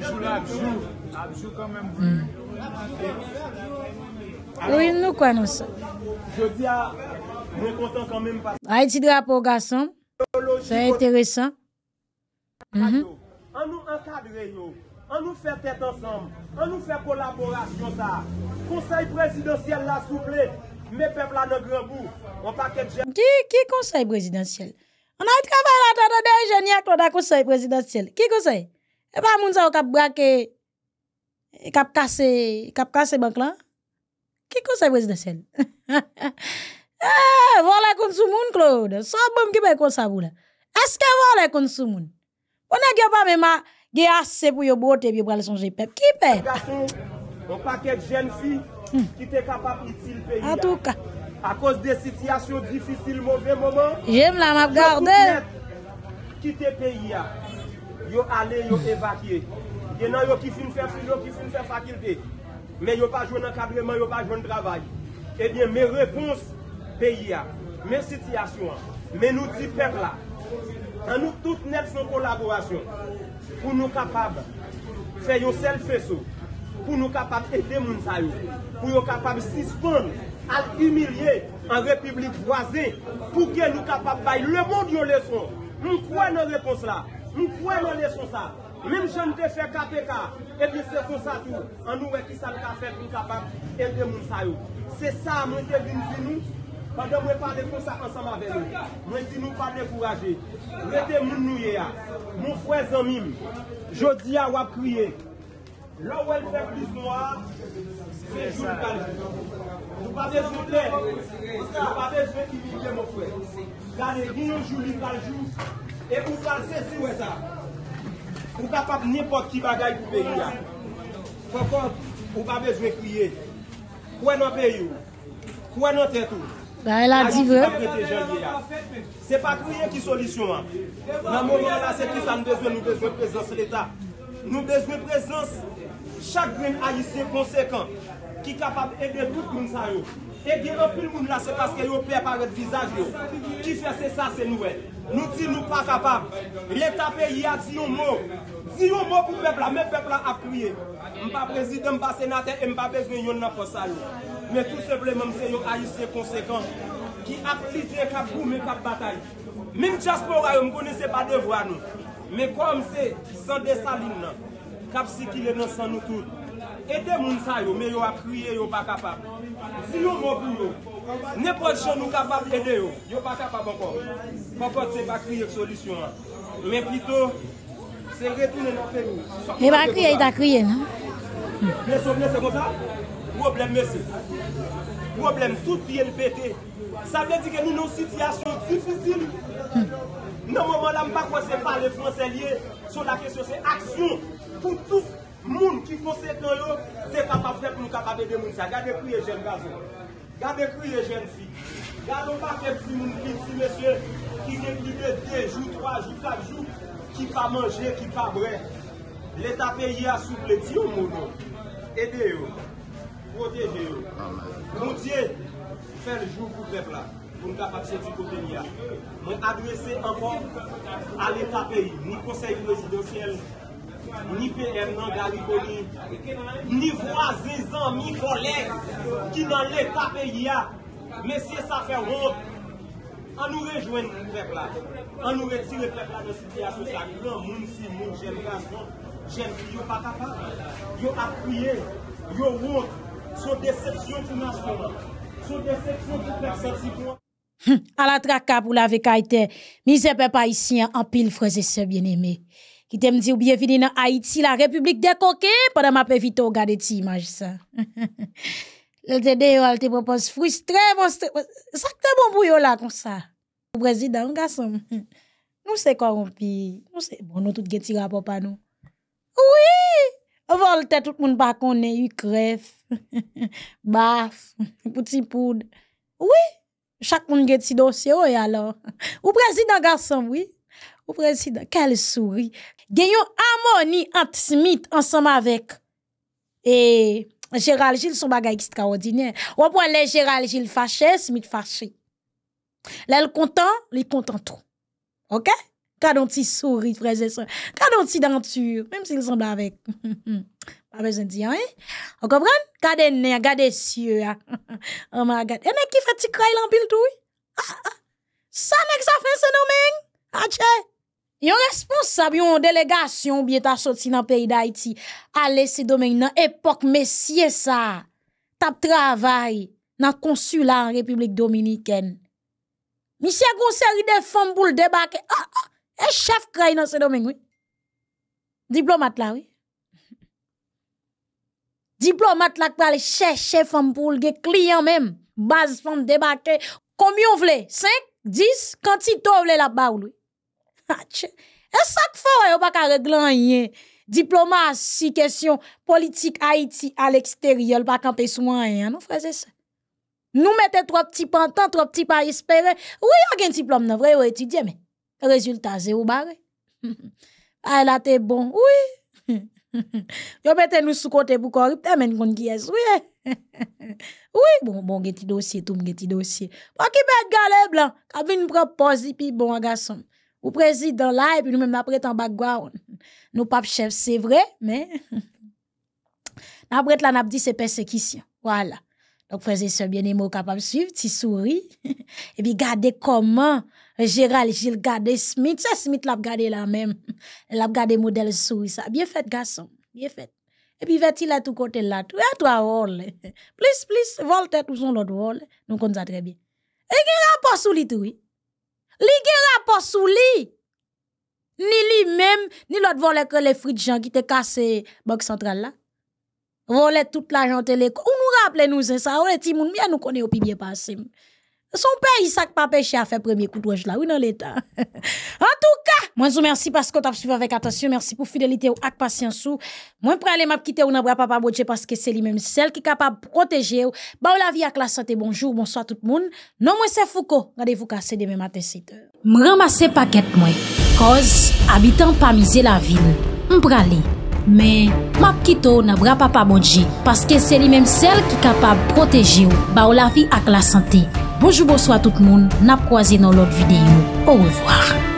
Jou la apjou, apjou kanmen vou. Ou mm. il nou kwa nou sa? Je di a, mwen kontan kanmen pa. A ah, iti drapo gason, sa enteresan. An mm-hmm. nou ankadre yo, an nou fè tèt ansam, an nou fè kolaborasyon sa. Konsey presidansyel la souple, mè pepla nan granbou. Ki konsey presidansyel? An a yi travay la tata de yi jenye ak loda konsey presidansyel. Ki konsey? E eh pa moun sa ou kap brake, kap kase, kap kase bank lan. Ki konsey presidansyel? [laughs] e, eh, vole kon sou moun, Claude. So bom ki be kon sa vou la. Eske vole kon sou moun? Pwene gyo pa mè ma, gyo ase pou yo bote, biyo pral sonje pep. Ki pep? Gason, yon paket jen fi, ki hmm. te kapap itil pe yi la. An tou ka. A cause de sityasyon difisil mauvais mouman. J'aime la map garder. Kite peyi ya. Yo ale yo evakye. Genan yo ki fin fè fujo, ki fin fè fakilte. Men yo pa jwen ankabreman, yo pa jwen travay. Ebyen eh men repons peyi ya. Men sityasyon. Men nou di pep la. An nou tout net son kolaborasyon. Pou nou kapab. Fè yo sel fè sou. Pou nou kapab ete moun sa yo. Pou yo kapab sispon. al humilye an republik voisin pou ke nou kapap bay le moun yo leson. Nou kwen nan repons la, nou kwen nan leson sa. Mem jen te fe KPK, epi se son sa tou, an nou we ki sa lka fe pou kapap epi moun sa yo. Se sa mwen te vin di nou, pandan mwen pale kon sa ansam ave nou. Mwen di nou pale kouraje. Rete moun nou ye ya. Moun fwe zanmim. Jodi ya wap kriye. Lò wèl fè plis noa. Se joun kaljou. Nou pa bezwe lè, nou pa bezwe imite moun fwè. Gane, gine joun li kaljou, e ou kal se si wè sa. Ou kapap nipot ki bagay pou peyi ya. Fokot, ou pa bezwe kriye. Kwen nan peyi ou? Kwen nan tetou? Bah, elle a dit vrai. Se pa kriye ki solisyon an. Nan moun an la se ki sa nou bezwe nou bezwe prezans l'Etat. Nou bezwe prezans chak gren ayisye konsekant ki kapap ede tout moun sa yo. E gen apil moun la se paske yo pe paret vizaj yo. Ki fè se sa se nouè. Nou di nou pa kapab. L'Etat peyi a di yon mou. Di yon mou pou pepla, men pepla ap kriye. Mpa prezident, mpa senate, mpa bezwen yon nan posa yo. Men tout sepleman mse yo ayisye konsekant ki ap lite kap goume kap batay. Mim diaspora yo m konese pa devwa nou. Men kom se san desaline nan, kap si ki le nan san nou tout. ede moun sa yo, yo kriye yo pa. Si yo mou pou yo, nepot chan nou kapab ede yo, yo pa kapab ankon. Kompot se pa kriye solisyon an. Men pito, se retounen an fe nou. E ba kriye, e ta kriye nan? Mè so mè se kon sa, problem mè se. Problem tout piye l'pete. Sa vle di ke nou nou sityasyon difisil. Nan mouman la mpa kwa se pale franse liye, sou la kesyon se aksyon pou tout moun ki konsekwen yo, se kapap se pou nou kapap ede moun sa. Gade kriye jen gazon, gade kriye jen si. Gade ou pa kem si moun ki, si mesye, ki gen de 2 jou, 3 jou, 4 jou, ki pa manje, ki pa bre. Leta peyi a souple ti yo moun yo. Ede yo, proteje yo. Moun diye, fel jou pou pepla. pou nou kapak se ti kote ni a. Mwen adrese anpon al eta peyi, ni konsey presidansyel, ni PM nan Gariboni, ni vwazen zan, mi kolek, ki nan l'Etat peyi ya, mesye sa fe wot, an nou rejwen pep la, an nou retire pepla nan sityasyon sa, gran moun si moun jen gason, jen ki yo pa patapa, yo apouye, yo wot, sou decepsyon pou nasyon, sou decepsyon pou persen si persepsyon. A la traka pou la vekaitè, mi sepe pa isyen an pil freze se bien eme. Mdi ou biye vini nan Haiti, la republik de koke, padan ma pe vito gade ti imaj sa. Le de yo al te propos frustre, sakte bon bou yo la kon sa. Ou prezident, nga som, nou se korompi, nou se, bon nou tout geti rapop anou. Oui, volte tout moun pa konen, yu kref, [laughs] baf, [laughs] pouti poud. Oui, chak moun geti dosye, ou ya lor. Ou som, oui. Ou prezident, kel souri. Genyon amoni anti-smith ansam avek. E Gérald Gilles son bagay ekstraordinè. Ou apwen le Gérald Gilles fache, smith fache. Lè l kontan, lè kontan tou. Ok? Kadon ti souri, freze son. Kadon ti dentur, mèm si l son avek. [laughs] Pa bezen di an, eh? Ou kopren? Kade nè, gade sye. [laughs] Oh my God. E nè ki fè ti kray lampil tou? Sa nèk sa fè se nou? Ache? Yon responsab yon delegasyon biye ta soti nan peyi da iti a lese domen nan epok mesye sa tap travay nan konsulat Republik Dominiken. Misye gonseri de fom pou l debake, e chef kray nan se domen, oui. Diplomat la, oui. Diplomat la kwa le chef fom pou l ge kliyan men, baz fom debake, komyon vle, 5, 10, kanti to vle la oui. E sak fò yo baka reglan yen Diplomasi, kesyon politik Haiti al eksteryol Baka pantan, tro pti pa espere Ou yo gen diplom nan vre yo etidye me Rezultat ze ou bare A la te bon, ou Yo mette nou sou kote pou koripte men kon kyes, ou Ou bon gen ti dosye, tou mgen ti Paki bet gale blan Kabin proposi pi bon agason Ou prezidant la, epi nou men apret an bagwaon. Nou pap chef, se vre, men. [laughs] Apret la nap di se persekisyon. Wala. Dok prezidant se bien emo kapap suiv, ti souri. [laughs] Epi gade koman, Gérald Gilles gade Smith, se Smith lap gade la men. Lap gade model souri sa. Bien fet, gason. Bien fet. Epi veti la tou kote la tou. E to a rol. Plis, plis, volte tou son lot rol. Nou kon sa trebi. E gen rapos sou li tou, oui? Li gen rapos sou li, ni li mem, ni lot vole ke le fridjan ki te kase bok sentral la. Vole tout la jante le, ou nou rappele nou se sa, ou eti moun mi a nou kone ou pi bie pasim. Son pe yi sak pa peche a fe premye koutouj la, ou nan l'Etat. En tou ka, mwen sou mersi pasko tap suive avèk atasyon, mersi pou fidelite ou ak pasyansou. Mwen prele map kite ou nan bra pa pa bodje paske se li menm sel ki kapab proteje ou. Ba ou la vi ak la sante, bonjou, bonsoit tout moun. Non mwen se fouko, gade fouka se deme maten site. M ramase paket mwen, koz abitan pa mize la vil. M prale, men map kite ou nan bra pa pa bodje paske se li menm sel ki kapab proteje ou. Ba ou la vi ak la sante. Bonjou, bonsoy a tout moun, nap kwa zi nan lot videyo. Ou revoar.